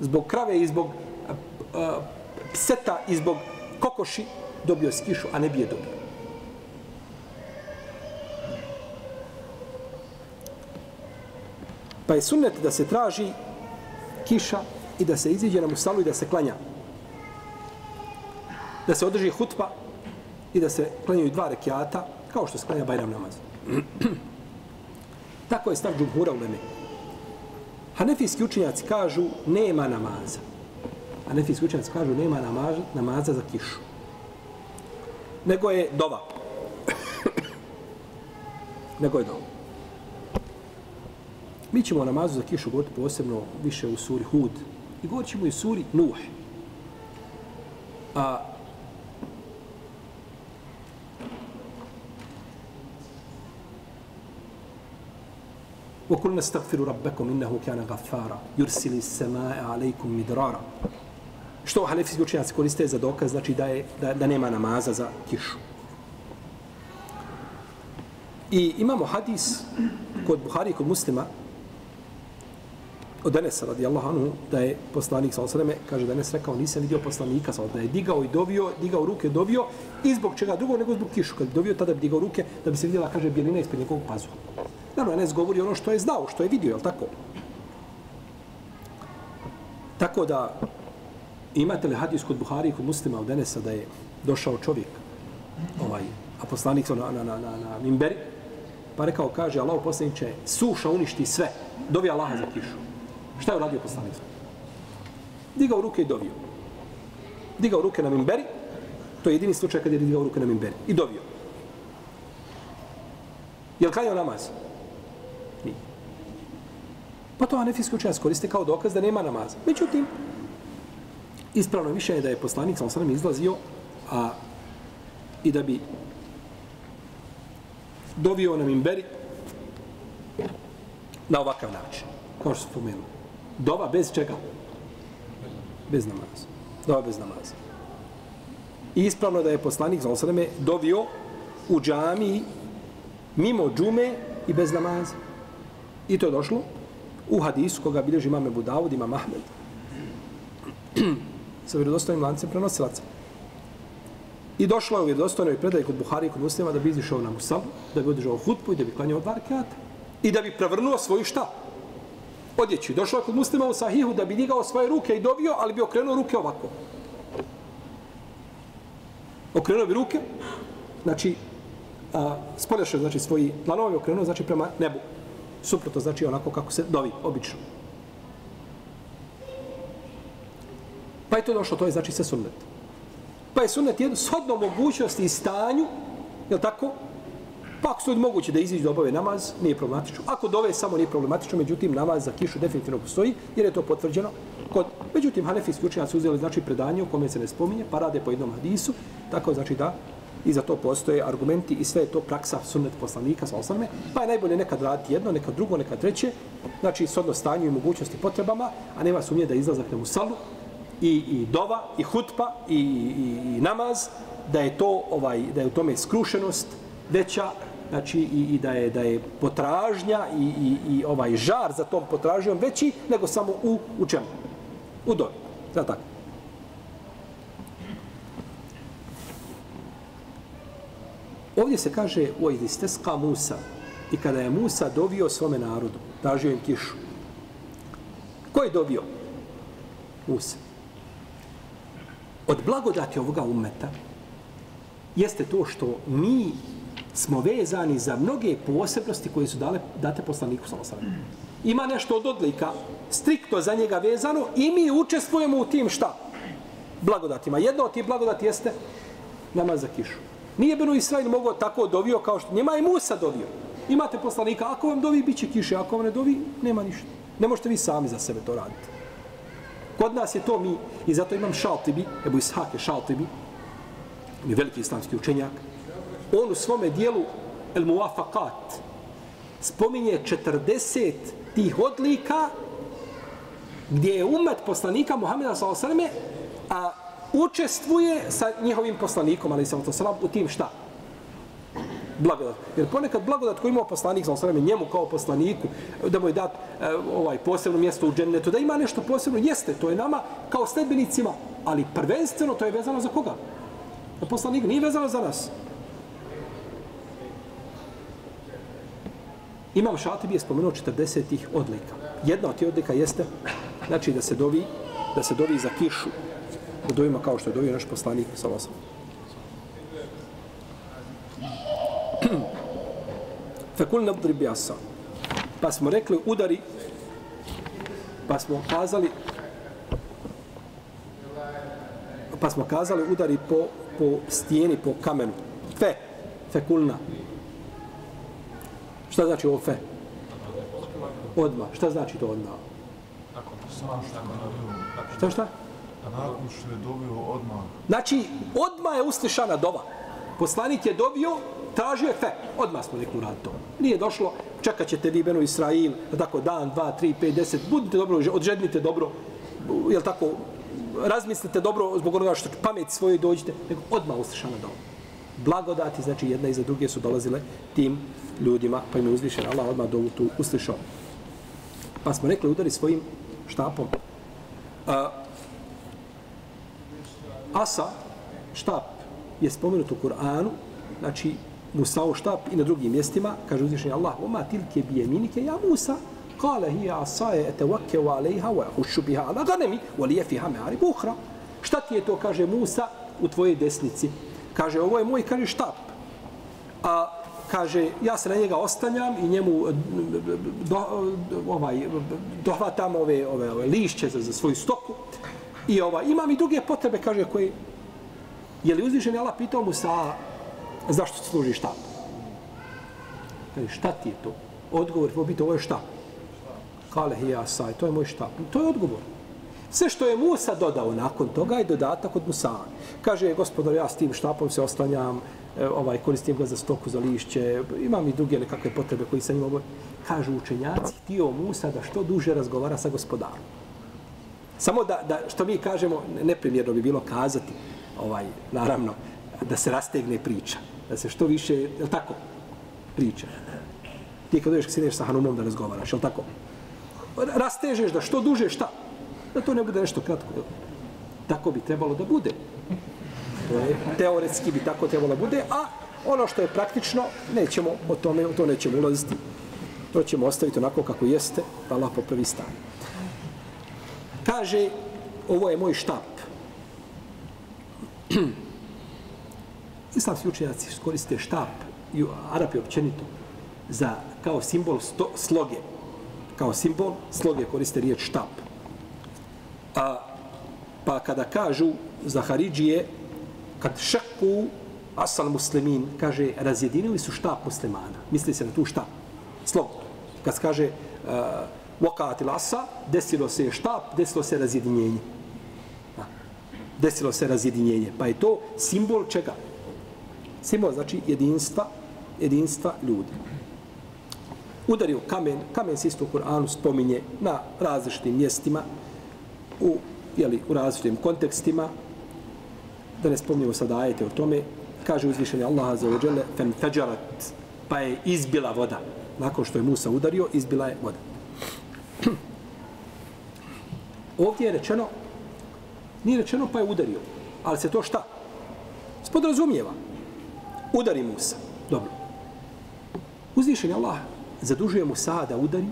Zbog krave i zbog uh, pseta i zbog kokoši dobio si kišu, a ne bi je dobio. Pa je sunnet da se traži kiša i da se iziđe na musalu i da se klanja. Da se održi hutba i da se klanjaju dva rekiata, kao što se klanja Bajram namaz. Tako je stav džumhura u Leme. Hanefijski učenjaci kažu nema namaza. Hanefijski učenjaci kažu nema namaza, namaza za kišu. Nego je dova. Nego je dova. Mi ćemo namazu za kišu govoriti posebno više u suri Hud, I govorit ćemo i suri Nuh. A, وقلنا استغفروا ربكم انه كان غفارا يرسل السماء عليكم مدرارا što hanefijski učenjaci koriste za dokaz znači da je da, da nema namaza za kišu i imamo hadis kod Buhari i kod muslima od Denesa radijallahu anhu da je poslanik sa osreme, kaže Denes rekao, nisam vidio poslanika sa da je digao i dovio, digao ruke, dovio i zbog čega drugo nego zbog kišu. Kad bi dovio, tada bi digao ruke da bi se vidjela, kaže, bjelina ispred njegovog pazuha. Naravno, Enes govori ono što je znao, što je vidio, je tako? Tako da, imate li hadis kod Buhari i kod muslima od Denesa da je došao čovjek, ovaj, a poslanik na, na, na, na, na Mimberi, pa rekao, kaže, Allah poslaniće, suša uništi sve, dovi Allaha za kišu. Šta je uradio poslanik? Digao ruke i dovio. Digao ruke na Mimberi, to je jedini slučaj kad je digao ruke na Mimberi, i dovio. Je li klanjao namaz? Nije. Pa to anefijski učenjac koriste kao dokaz da nema namaza. Međutim, ispravno više je da je poslanik sam sam izlazio a, i da bi dovio na Mimberi na ovakav način, kao što se. Dova bez čega? Bez namaza. Dova bez namaza. I ispravno da je poslanik za osreme dovio u džamiji mimo džume i bez namaza. I to je došlo u hadisu koga bilježi imam Ebu Dawud, imam Ahmed. sa vjerodostojnim lancem prenosilaca. I došlo je u vjerodostojnoj predaj kod Buhari i kod muslima da bi izišao na Musavu, da bi održao hutbu i da bi klanjao dva rekata. I da bi prevrnuo svoju šta? Odjeću. Došao je kod muslima u sahihu da bi digao svoje ruke i dobio, ali bi okrenuo ruke ovako. Okrenuo bi ruke, znači, a, spoljašao znači, svoji planovi, okrenuo znači prema nebu. Suprotno znači onako kako se dovi, obično. Pa je to došlo, to je znači sve sunnet. Pa je sunnet jedno shodno mogućnosti i stanju, je tako? Pa ako su moguće da iziđu da obave namaz, nije problematično. Ako dove samo nije problematično, međutim namaz za kišu definitivno postoji, jer je to potvrđeno. Kod, međutim, hanefijski učenjaci uzeli znači predanje u kome se ne spominje, pa rade po jednom hadisu, tako znači da i za to postoje argumenti i sve je to praksa sunnet poslanika sa osnovne, pa je najbolje nekad raditi jedno, nekad drugo, nekad treće, znači s stanju i mogućnosti potrebama, a nema sumnje da izlazak na musalu i, i dova, i hutpa, i, i, i namaz, da je to ovaj da je u tome skrušenost veća znači i, i da je da je potražnja i, i, i ovaj žar za tom potražnjom veći nego samo u u čemu u dovi da tako Ovdje se kaže u isteska Musa i kada je Musa dovio svome narodu, tražio im kišu. Ko je dobio? Musa. Od blagodati ovoga umeta jeste to što mi smo vezani za mnoge posebnosti koje su dale, date poslaniku Salosana. Ima nešto od odlika striktno za njega vezano i mi učestvujemo u tim šta? Blagodatima. Jedno od tih blagodati jeste namaz za kišu. Nije Benu Israil mogao tako dovio kao što njima je Musa dovio. Imate poslanika, ako vam dovi, bit će kiše, ako vam ne dovi, nema ništa. Ne možete vi sami za sebe to raditi. Kod nas je to mi, i zato imam Šaltibi, Ebu Ishak je Šaltibi, on je veliki islamski učenjak, on u svome dijelu El Muafakat spominje 40 tih odlika gdje je umet poslanika Muhammeda s.a.v. a učestvuje sa njihovim poslanikom, ali sam to sram, u tim šta? Blagodat. Jer ponekad blagodat koji ima poslanik, sam sram, njemu kao poslaniku, da mu je dat e, ovaj, posebno mjesto u džennetu, da ima nešto posebno, jeste, to je nama kao sledbenicima, ali prvenstveno to je vezano za koga? Na poslanik nije vezano za nas. Imam Šatibi je spomenuo 40 odlika. Jedna od tih odlika jeste znači da se dovi da se dovi za kišu u dovima kao što je dovio naš poslanik sa vasom. Fekul ne udri bijasa. Pa smo rekli udari, pa smo kazali, pa smo kazali udari po, po stijeni, po kamenu. Fe, fekulna. Šta znači ovo fe? Odma. Šta znači to odma? Šta šta? Nakon što je dobio odmah. Znači, odmah je uslišana dova. Poslanik je dobio, tražio je fe. Odmah smo rekli uradi to. Nije došlo, čekat ćete vi Beno Israil, tako dan, dva, tri, pet, deset, budite dobro, odžednite dobro, jel tako, razmislite dobro zbog onoga što pamet svoje dođete, nego odmah uslišana dova. Blagodati, znači jedna iza druge su dolazile tim ljudima, pa im je uzvišen Allah odmah dovu tu uslišao. Pa smo rekli udari svojim štapom. A, asa, štap, je spomenut u Kur'anu, znači Musao štap i na drugim mjestima, kaže uzvišenje Allah, oma tilke bije minike, ja Musa, kale hi asaje etevakke wa alejha wa hušu biha ala ganemi, wa lije fiha me'ari buhra. Šta ti je to, kaže Musa, u tvojoj desnici? Kaže, ovo je moj, kaže, štap. A kaže, ja se na njega ostanjam i njemu eh, do, eh, ovaj, dohvatam ove, ove, ove lišće za, za svoju stoku. I ovaj, imam i druge potrebe, kaže, koji... Je li uzvišen Allah pitao mu sa, zašto ti služi štap? Kaže, šta ti je to? Odgovor biti, ovo je štap. Kale hi saj, to je moj štap. To je odgovor. Sve što je Musa dodao nakon toga je dodatak od Musa. Kaže, gospodar, ja s tim štapom se oslanjam, e, ovaj, koristim ga za stoku, za lišće, imam i druge nekakve potrebe koji sam imao. Kažu učenjaci, htio Musa da što duže razgovara sa gospodarom. Samo da, da što mi kažemo, neprimjerno bi bilo kazati, ovaj, naravno, da se rastegne priča. Da se što više, je li tako, priča. Ti kad dođeš, sineš sa Hanumom da razgovaraš, je li tako? Rastežeš da što duže, šta? Da to ne bude nešto kratko. Tako bi trebalo da bude. To je, teoretski bi tako trebalo da bude, a ono što je praktično, nećemo o tome, o to nećemo ulaziti. To ćemo ostaviti onako kako jeste, da Allah popravi stanje. Kaže, ovo je moj štap. Islamski učenjaci koriste štap i Arapi općenito za kao simbol sto, sloge. Kao simbol sloge koriste riječ štap. A, pa kada kažu za Haridžije, kad šaku asal muslimin, kaže, razjedinili su štap muslimana. Misli se na tu štap. Slovo. Kad kaže e, uh, wakati lasa, desilo se štap, desilo se razjedinjenje. Desilo se razjedinjenje. Pa je to simbol čega? Simbol znači jedinstva, jedinstva ljudi. Udario kamen, kamen se isto u Kur'anu spominje na različitim mjestima, u, jeli, u različitim kontekstima, da ne spomnimo sad ajete o tome, kaže uzvišenje Allaha za ođele, fem feđarat, pa je izbila voda. Nakon što je Musa udario, izbila je voda. Ovdje je rečeno, nije rečeno pa je udario, ali se to šta? Spodrazumijeva udari Musa. Dobro. Uzvišenje Allah zadužuje Musa da udari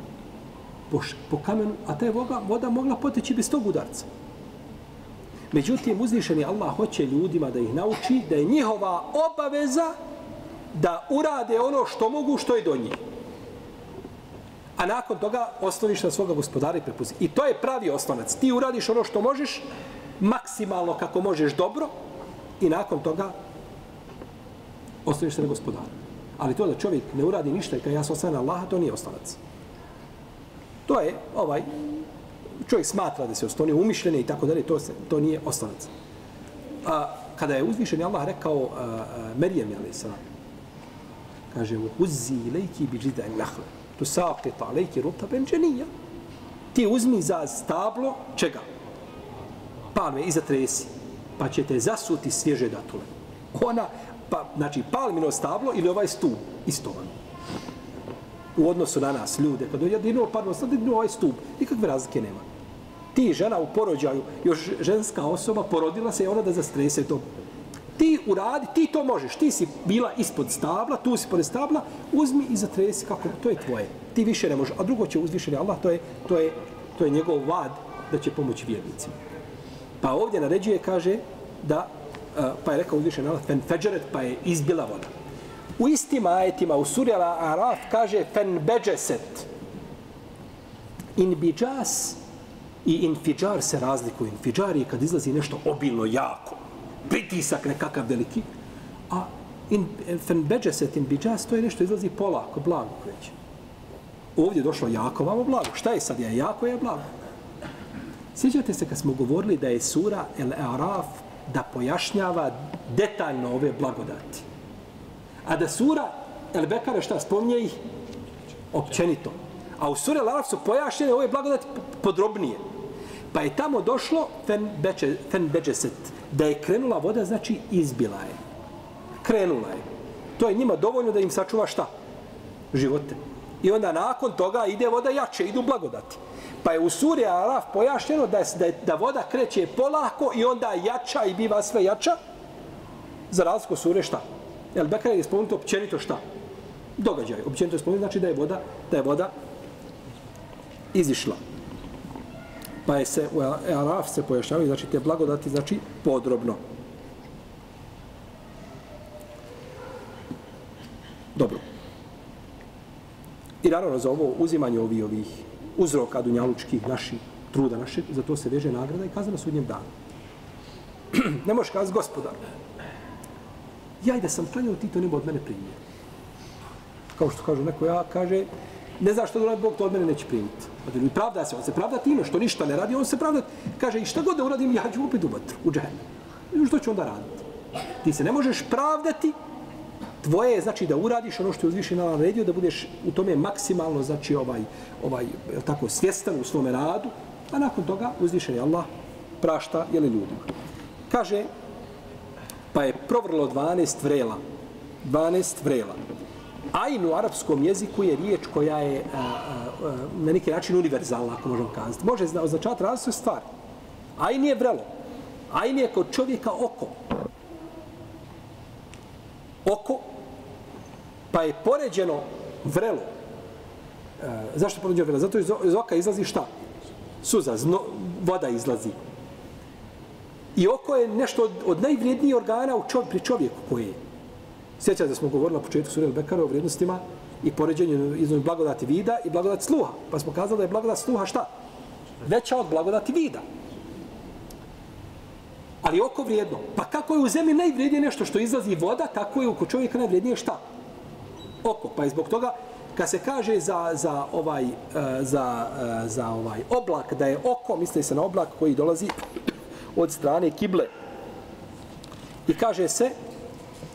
po, po kamenu, a ta je voda, voda mogla poteći bez tog udarca. Međutim, uzvišeni Allah hoće ljudima da ih nauči da je njihova obaveza da urade ono što mogu, što je do njih. A nakon toga osnoviš na svoga gospodara i prepusti. I to je pravi osnovac. Ti uradiš ono što možeš, maksimalno kako možeš dobro, i nakon toga ostaviš se na gospodaru. Ali to da čovjek ne uradi ništa i kada ja sam osnovna Allaha, to nije osnovac. To je, ovaj, čovjek smatra da se osnovni umišljene i tako dalje, to, se, to nije ostanac. A, kada je uzvišeni Allah rekao a, a, Merijem, jel se kaže, uzi lejki bi džida nakhl nahle, tu saqit lejki ruta ben. Ti uzmi za stablo, čega? Palme, iza tresi, pa će te zasuti svježe datule. Ona, pa, znači palmino stablo ili ovaj stup, istovano. U odnosu na nas, ljude, Kad je dinuo palmino stablo, dinuo ovaj stup, nikakve razlike nema. Ti žena u porođaju, još ženska osoba, porodila se i ona da zastrese to. Ti uradi, ti to možeš, ti si bila ispod stabla, tu si pored stabla, uzmi i zatresi kako, to je tvoje. Ti više ne možeš, a drugo će uzvišeni Allah, to je, to je, to je njegov vad da će pomoći vjernicima. Pa ovdje naređuje, kaže, da eh, pa je rekao uzvišen Allah, fen feđeret, pa je izbila voda. U istim ajetima, u suri Al-Araf, kaže fen beđeset. In i infiđar se razlikuju. Infiđar je kad izlazi nešto obilno, jako. Pritisak nekakav veliki. A in, fen beđeset, in to je nešto izlazi polako, blago kreće. Ovdje je došlo jako, vamo blago. Šta je sad? Ja jako, je blago. Sjećate se kad smo govorili da je sura El-Araf da pojašnjava detaljno ove blagodati. A da sura El Bekare šta spominje ih općenito. A u sure Laraf su pojašnjene ove blagodati podrobnije. Pa je tamo došlo fen, beče, fen beđeset, da je krenula voda, znači izbila je. Krenula je. To je njima dovoljno da im sačuva šta? Živote. I onda nakon toga ide voda jače, idu blagodati. Pa je u suri Araf pojašnjeno da, je, da, je, da voda kreće polako i onda jača i biva sve jača. Za razliku sure šta? Jel Bekara je spomenuto općenito šta? Događaj. Općenito je spomenuto znači da je voda, da je voda izišla. Pa je se u Araf se pojašnjavaju znači te blagodati znači podrobno. Dobro. I naravno za ovo uzimanje ovih ovih uzroka dunjalučkih naših truda naše, za to se veže nagrada i kazna na sudnjem danu. ne možeš kazati gospodar. Ja i da sam klanjao, ti to ne od mene primio. Kao što kažu neko, ja kaže, ne znaš što da uradi Bog, to od mene neće primiti. Znači, pravda se, on se pravda time što ništa ne radi, on se pravda, kaže, i šta god da uradim, ja ću opet u vatru, u džehennem. I što ću onda raditi? Ti se ne možeš pravdati, tvoje je znači da uradiš ono što je uzvišen na naredio, da budeš u tome maksimalno, znači ovaj, ovaj, tako, svjestan u svome radu, a nakon toga uzvišen je Allah prašta, jeli ljudima. Kaže, pa je provrlo 12 vrela. 12 vrela. Ajn u arapskom jeziku je riječ koja je a, a, a, na neki način univerzalna, ako možemo kazati. Može označavati različite stvari. Ajn je vrelo. Ajn je kod čovjeka oko. Oko, pa je poređeno vrelo. E, zašto poređeno vrelo? Zato iz oka izlazi šta? Suza, zno, voda izlazi. I oko je nešto od, od najvrijednijih organa u čov, pri čovjeku koji je. Sjećate da smo govorili na početku Surel Bekara o vrijednostima i poređenju između blagodati vida i blagodati sluha. Pa smo kazali da je blagodat sluha šta? Veća od blagodati vida. Ali oko vrijedno. Pa kako je u zemlji najvrijednije nešto što izlazi voda, tako je oko čovjeka najvrijednije šta? Oko. Pa je zbog toga kad se kaže za, za ovaj eh, za, eh, za ovaj oblak da je oko, misli se na oblak koji dolazi od strane kible. I kaže se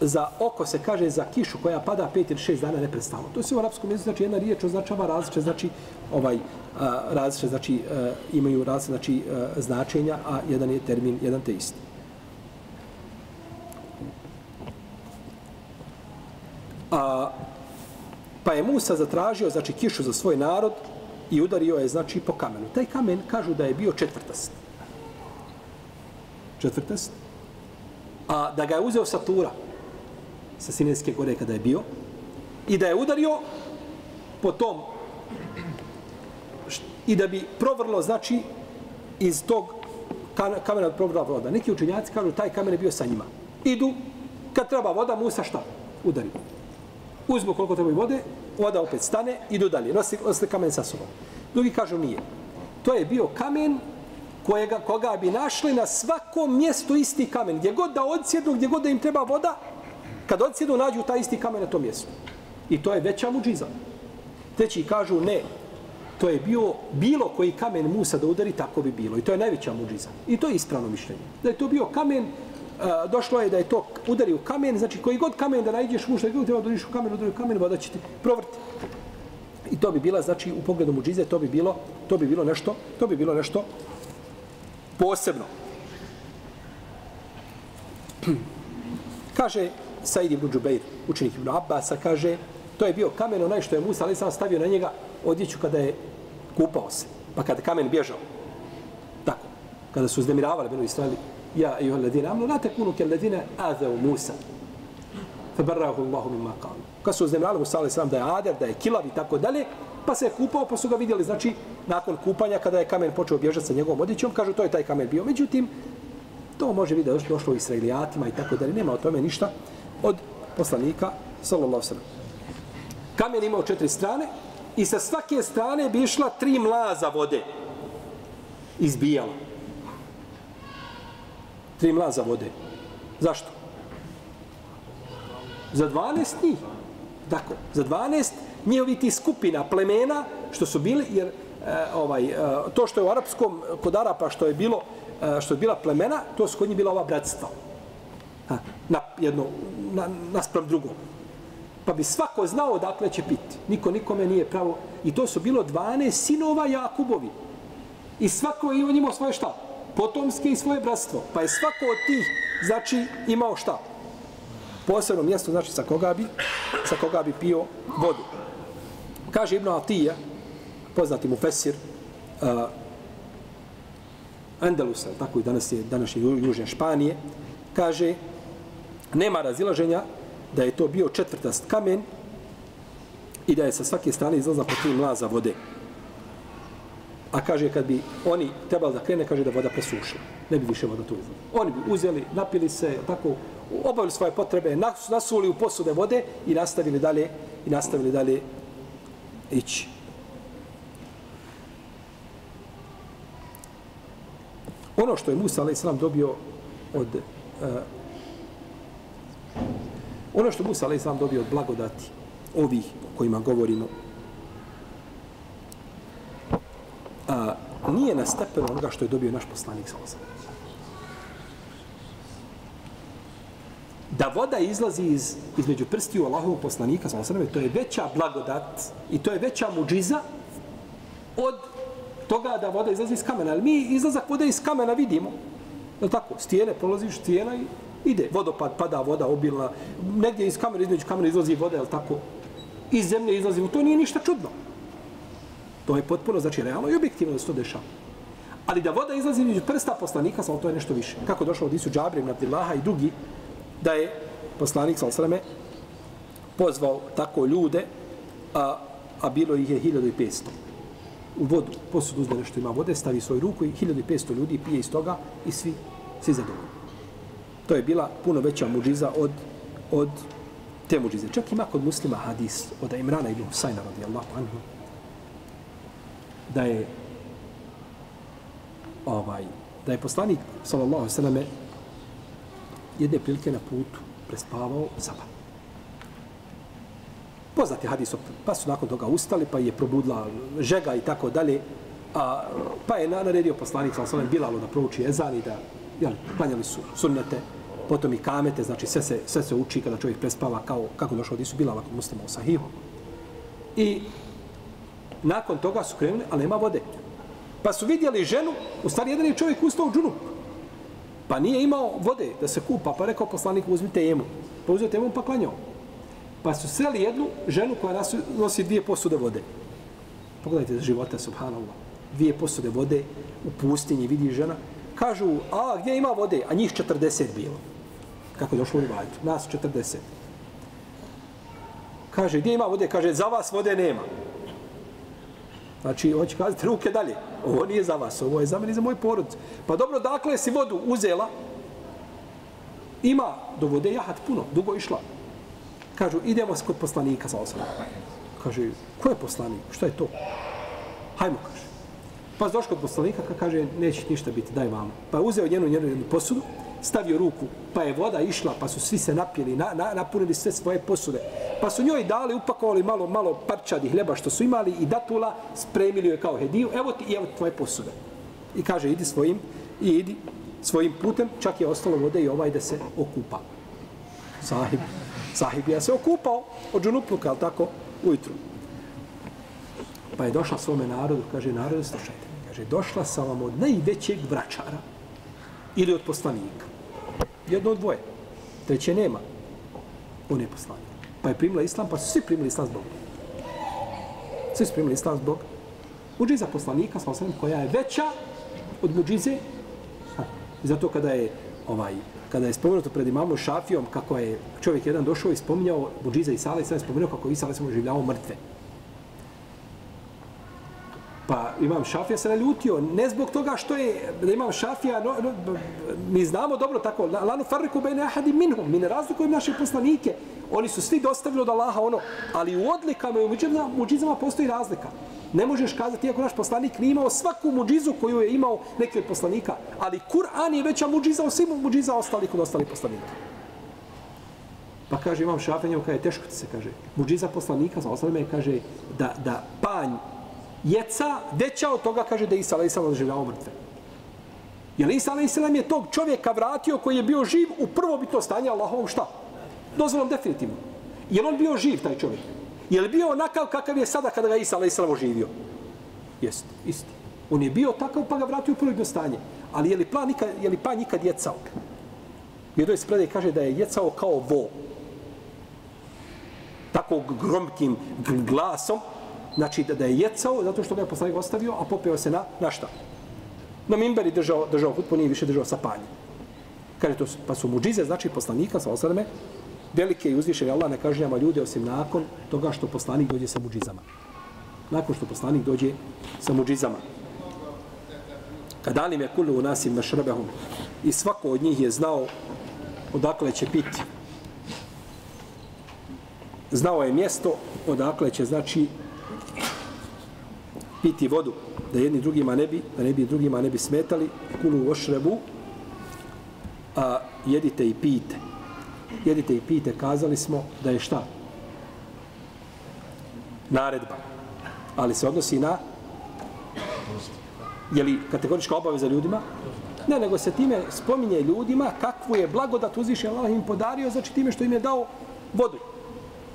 za oko se kaže za kišu koja pada 5 ili 6 dana neprestano. To se u arapskom jeziku znači jedna riječ označava različite znači ovaj a, različite znači a, imaju različite znači a, značenja, a jedan je termin jedan te isti. A, pa je Musa zatražio znači kišu za svoj narod i udario je znači po kamenu. Taj kamen kažu da je bio četvrtast. Četvrtast. A da ga je uzeo sa Tura, sa Sinajske gore kada je bio i da je udario po tom i da bi provrlo znači iz tog kamena provrla voda. Neki učenjaci kažu taj kamen je bio sa njima. Idu, kad treba voda, Musa šta? Udari. Uzmu koliko treba vode, voda opet stane, idu dalje. Nosi, nosi kamen sa sobom. Drugi kažu nije. To je bio kamen kojega, koga bi našli na svakom mjestu isti kamen. Gdje god da odsjednu, gdje god da im treba voda, kad odsjednu nađu taj isti kamen na tom mjestu. I to je veća muđiza. Treći kažu ne, to je bio bilo koji kamen Musa da udari, tako bi bilo. I to je najveća muđiza. I to je ispravno mišljenje. Da je to bio kamen, e, došlo je da je to udari u kamen, znači koji god kamen da najdeš muš, da treba da u kamen, udari u kamen, voda će ti provrti. I to bi bila, znači, u pogledu muđize, to bi bilo, to bi bilo nešto, to bi bilo nešto posebno. Kaže Said ibn Džubeir, učenik ibn Abbasa, kaže, to je bio kamen onaj što je Musa, ali sam stavio na njega odjeću kada je kupao se. Pa kada kamen bježao. Tako. Kada su uznemiravali, bilo Israeli, ja i on ledine, amno, nate kunu ke ledine azeu Musa. Fe barrahu Allahu mimma kalu. Kada su uznemiravali Musa, ali sam da je ader, da je kilav i tako dalje, pa se je kupao, pa su ga vidjeli, znači, nakon kupanja, kada je kamen počeo bježati sa njegovom odjećom, kažu, to je taj kamen bio. Međutim, to može biti da je došlo u Israelijatima i tako dalje, nema o tome ništa od poslanika, sallallahu sallam. Kamen imao četiri strane i sa svake strane bi išla tri mlaza vode. Izbijala. Tri mlaza vode. Zašto? Za 12 njih. Tako, za 12 njihovi ti skupina plemena što su bili, jer e, ovaj, e, to što je u arapskom kod Arapa što je bilo e, što je bila plemena, to su kod njih bila ova bratstva. Ha, na jedno, na, naspram drugom. Pa bi svako znao odakle će piti. Niko nikome nije pravo. I to su bilo 12 sinova Jakubovi. I svako je imao svoje šta? Potomske i svoje bratstvo. Pa je svako od tih, znači, imao šta? Posebno mjesto, znači, sa koga bi, sa koga bi pio vodu. Kaže Ibn Atija, poznati mu Fesir, uh, Andalusa, tako i danas je današnje južne Španije, kaže, nema razilaženja da je to bio četvrtast kamen i da je sa svake strane izlaza po tri mlaza vode. A kaže, kad bi oni trebali da krene, kaže da voda presušila. Ne bi više voda tu izlazila. Oni bi uzeli, napili se, tako, obavili svoje potrebe, nasuli u posude vode i nastavili dalje, i nastavili dalje ići. Ono što je Musa a.s. dobio od uh, ono što Musa a.s. dobio od blagodati ovih o kojima govorimo a, nije na stepenu onoga što je dobio naš poslanik s.a.s. Da voda izlazi iz, između prstiju Allahovog poslanika s.a.s. to je veća blagodat i to je veća muđiza od toga da voda izlazi iz kamena. Ali mi izlazak vode iz kamena vidimo. Je tako? Stijene, prolaziš stijena i ide. Vodopad, pada voda obilna. Negdje iz kamena, između kamena izlazi voda, je tako? Iz zemlje izlazi. To nije ništa čudno. To je potpuno, znači, realno i objektivno da se to dešava. Ali da voda izlazi iz prsta poslanika, samo to je nešto više. Kako došlo od Isu Džabrim, Abdillaha i drugi, da je poslanik, sa sveme, pozvao tako ljude, a, a bilo ih je 1500 u vodu, posud uzme nešto ima vode, stavi svoju ruku i 1500 ljudi pije iz toga i svi, svi zadovoljni. To je bila puno veća muđiza od, od te muđize. Čak ima kod muslima hadis od Imrana ibn Husayna radijallahu anhu da je ovaj da je poslanik sallallahu alejhi ve selleme jedne prilike na putu prespavao sabat. Poznati hadis, pa su nakon toga ustali, pa je probudila žega i tako dalje, a, pa je naredio poslanik sa alejhi Bilalu da prouči ezan i da jel, klanjali su sunnete, potom i kamete, znači sve se, sve se uči kada čovjek prespava kao kako došao od Isu Bilala kod muslima u Sahihu. I nakon toga su krenuli, ali nema vode. Pa su vidjeli ženu, u stvari jedan je čovjek ustao u džunup. Pa nije imao vode da se kupa, pa rekao poslanik uzmite temu. Pa uzeo temu pa klanjao. Pa su sreli jednu ženu koja nosi, nosi dvije posude vode. Pogledajte za života, subhanallah. Dvije posude vode u pustinji, vidi žena. Kažu, a gdje ima vode? A njih 40 bilo. Kako je došlo u Rivajtu? Nas 40. Kaže, gdje ima vode? Kaže, za vas vode nema. Znači, hoće kazati ruke dalje. Ovo nije za vas, ovo je za mene i za moj porod. Pa dobro, dakle si vodu uzela, ima do vode jahat puno, dugo išla. Kažu, idemo kod poslanika sa osam. Kaže, ko je poslanik? Što je to? Hajmo, kaže. Pa došao kod poslanika, ka kaže, neće ništa biti, daj vam. Pa je uzeo njenu, njenu, njenu posudu, stavio ruku, pa je voda išla, pa su svi se napili, na, na, napunili sve svoje posude. Pa su njoj dali, upakovali malo, malo parčadi hljeba što su imali i datula, spremili joj kao hediju, evo ti, evo ti tvoje posude. I kaže, idi svojim, i idi svojim putem, čak je ostalo vode i ovaj da se okupa. Sahib, sahib ja se okupao od džunupluka, ali tako, ujutru. Pa je došla svome narodu, kaže, narodu, slušajte, kaže, došla sam vam od najvećeg vračara ili od poslanika. Jedno od dvoje. Treće nema. On je poslanik. Pa je primila islam, pa su svi primili islam zbog. Svi su primili islam zbog muđiza poslanika, sa osam, koja je veća od muđize. Ha. I zato kada je ovaj kada je spomenuto pred imamom Šafijom kako je čovjek jedan došao i spominjao muđiza i sada je spomenuo kako Isa se oživljavao mrtve imam Šafija se naljutio, ne zbog toga što je, da imam Šafija, no, no, mi znamo dobro tako, lanu farriku bejne ahadi minhum, mi ne razlikujemo naše poslanike, oni su svi dostavili od Allaha ono, ali u odlikama i u muđizama postoji razlika. Ne možeš kazati, iako naš poslanik nije imao svaku muđizu koju je imao neki od poslanika, ali Kur'an je veća muđiza od svim muđiza ostalih od ostalih poslanika. Pa kaže, imam šafenjem, kaže, teško ti se, kaže, muđiza poslanika, sa ostalima je, kaže, da, da panj jeca deća od toga, kaže, da Isa a.s. doživljavao mrtve. Jer Isa a.s. je tog čovjeka vratio koji je bio živ u prvobitno stanje Allahovom šta? Dozvolom definitivno. Je on bio živ, taj čovjek? Je li bio onakav kakav je sada kada ga Isa a.s. oživio? Jeste, isti. On je bio takav pa ga vratio u prvobitno stanje. Ali je li, plan nikad, je li pa nikad jecao? U jednoj spredaj kaže da je jecao kao vo. Tako gromkim glasom znači da, da je jecao zato što ga je poslanik ostavio, a popeo se na, na šta? Na mimberi držao, držao hutbu, nije više držao sapanje. Kaže to, pa su muđize, znači poslanika, sa osadame, velike i uzvišene Allah ne kažnjava ljude osim nakon toga što poslanik dođe sa muđizama. Nakon što poslanik dođe sa muđizama. Kad alim je kullu u nasim na i svako od njih je znao odakle će piti. Znao je mjesto odakle će znači piti vodu da jedni drugima ne bi, da ne bi drugima ne bi smetali, kulu ošrebu, a jedite i pijte. Jedite i pijte, kazali smo da je šta? Naredba. Ali se odnosi na je li kategorička obaveza ljudima? Ne, nego se time spominje ljudima kakvu je blagodat uzvišen Allah im podario, znači time što im je dao vodu.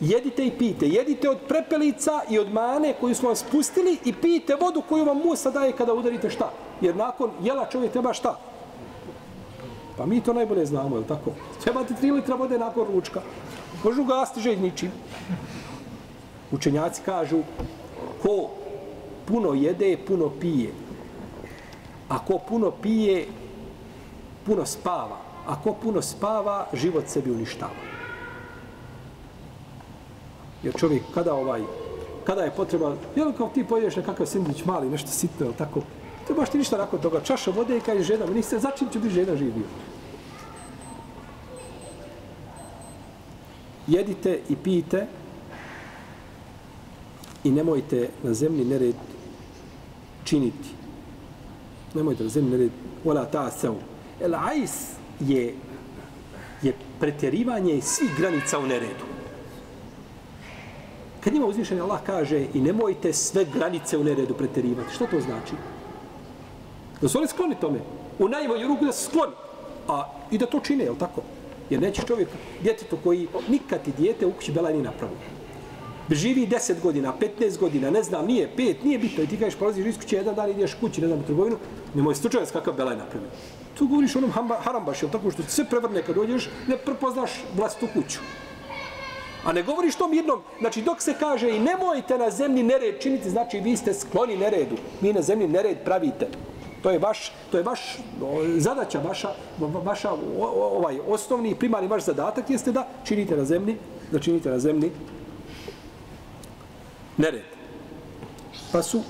Jedite i pijte. Jedite od prepelica i od mane koju smo vam spustili i pijte vodu koju vam Musa daje kada udarite šta. Jer nakon jela čovjek treba šta? Pa mi to najbolje znamo, je li tako? Treba ti tri litra vode nakon ručka. Možeš ugasiti želj ničim. Učenjaci kažu, ko puno jede, puno pije. A ko puno pije, puno spava. A ko puno spava, život sebi uništava. Jer čovjek kada ovaj, kada je potreba, jel kao ti pojedeš nekakav sendvič mali, nešto sitno, jel tako, trebaš ti ništa nakon toga, čaša vode i kaže žena, niste, se čim će bi žena živio? Jedite i pijte i nemojte na zemlji nered činiti. Nemojte na zemlji nered, ola ta seu. El ais je, je pretjerivanje svih granica u neredu. Kad njima uzvišen Allah kaže i nemojte sve granice u neredu preterivati, što to znači? Da su oni skloni tome. U najmanju ruku da su skloni. A i da to čine, jel tako? Jer neće čovjek, djetetu koji nikad ti dijete u kući bela nije napravio. Živi 10 godina, 15 godina, ne znam, nije 5, nije bitno. I ti kažeš, prolaziš iz kuće, jedan dan ideš kući, ne znam, u trgovinu, nemoj slučajac kakav bela je napravio. Tu govoriš onom hamba, harambaš, jel tako, što se prevrne kad dođeš, ne prepoznaš vlastitu kuću. A ne govoriš tom jednom, znači dok se kaže i nemojte na zemlji nered činiti, znači vi ste skloni neredu. Vi na zemlji nered pravite. To je vaš, to je vaš o, zadaća, vaša, vaša o, o, ovaj osnovni i primarni vaš zadatak jeste da činite na zemlji, da činite na zemlji nered. Pa su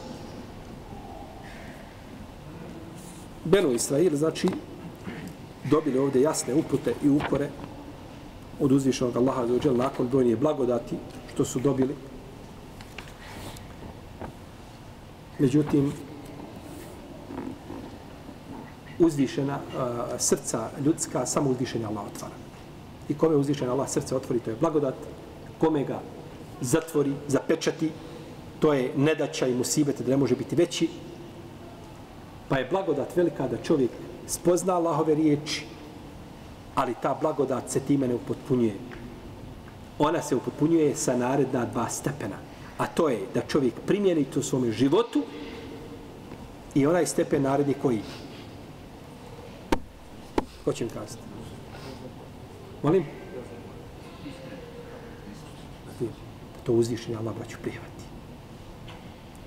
Benu Israil, znači, dobili ovdje jasne upute i upore od uzvišenog Allaha za uđel nakon brojnije blagodati što su dobili. Međutim, uzvišena uh, srca ljudska samo uzvišenja Allah otvara. I kome uzvišen Allah srce otvori, to je blagodat. Kome ga zatvori, zapečati, to je nedaća i musibete da ne može biti veći. Pa je blagodat velika da čovjek spozna Allahove riječi, ali ta blagodat se time ne upotpunjuje. Ona se upotpunjuje sa naredna dva stepena. A to je da čovjek primjeni to svome životu i onaj stepen naredni koji? Ko će mi kazati? Molim? To uzvišenje Allah braću prijevati.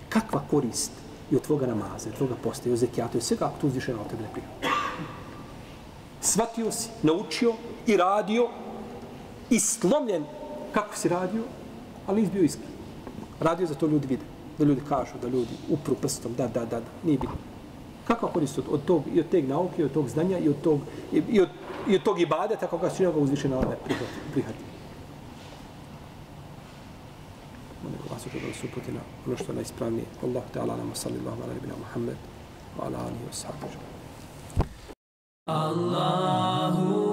Kakva korist i od tvoga namaza, od tvoga posta, i od zekijata, i od svega ako to uzvišenje Allah tebe ne prijevati. Svatio si, naučio i radio i slomljen kako si radio, ali nisi bio iskren. Radio za to ljudi vide, da ljudi kažu, da ljudi upru prstom, da, da, da, da, nije bitno. Kakva korist od, od tog, i od teg nauke, i od tog znanja, i od tog, i, i od, i od tog ibadeta, kako ga činio ga uzviše na ove prihvati. prihvati. Molim vas uđe da vas uputi na ono što je najispravnije. Allah ta'ala nama sallallahu ala nebina Muhammed wa ala alihi wa sahbihi. Allahu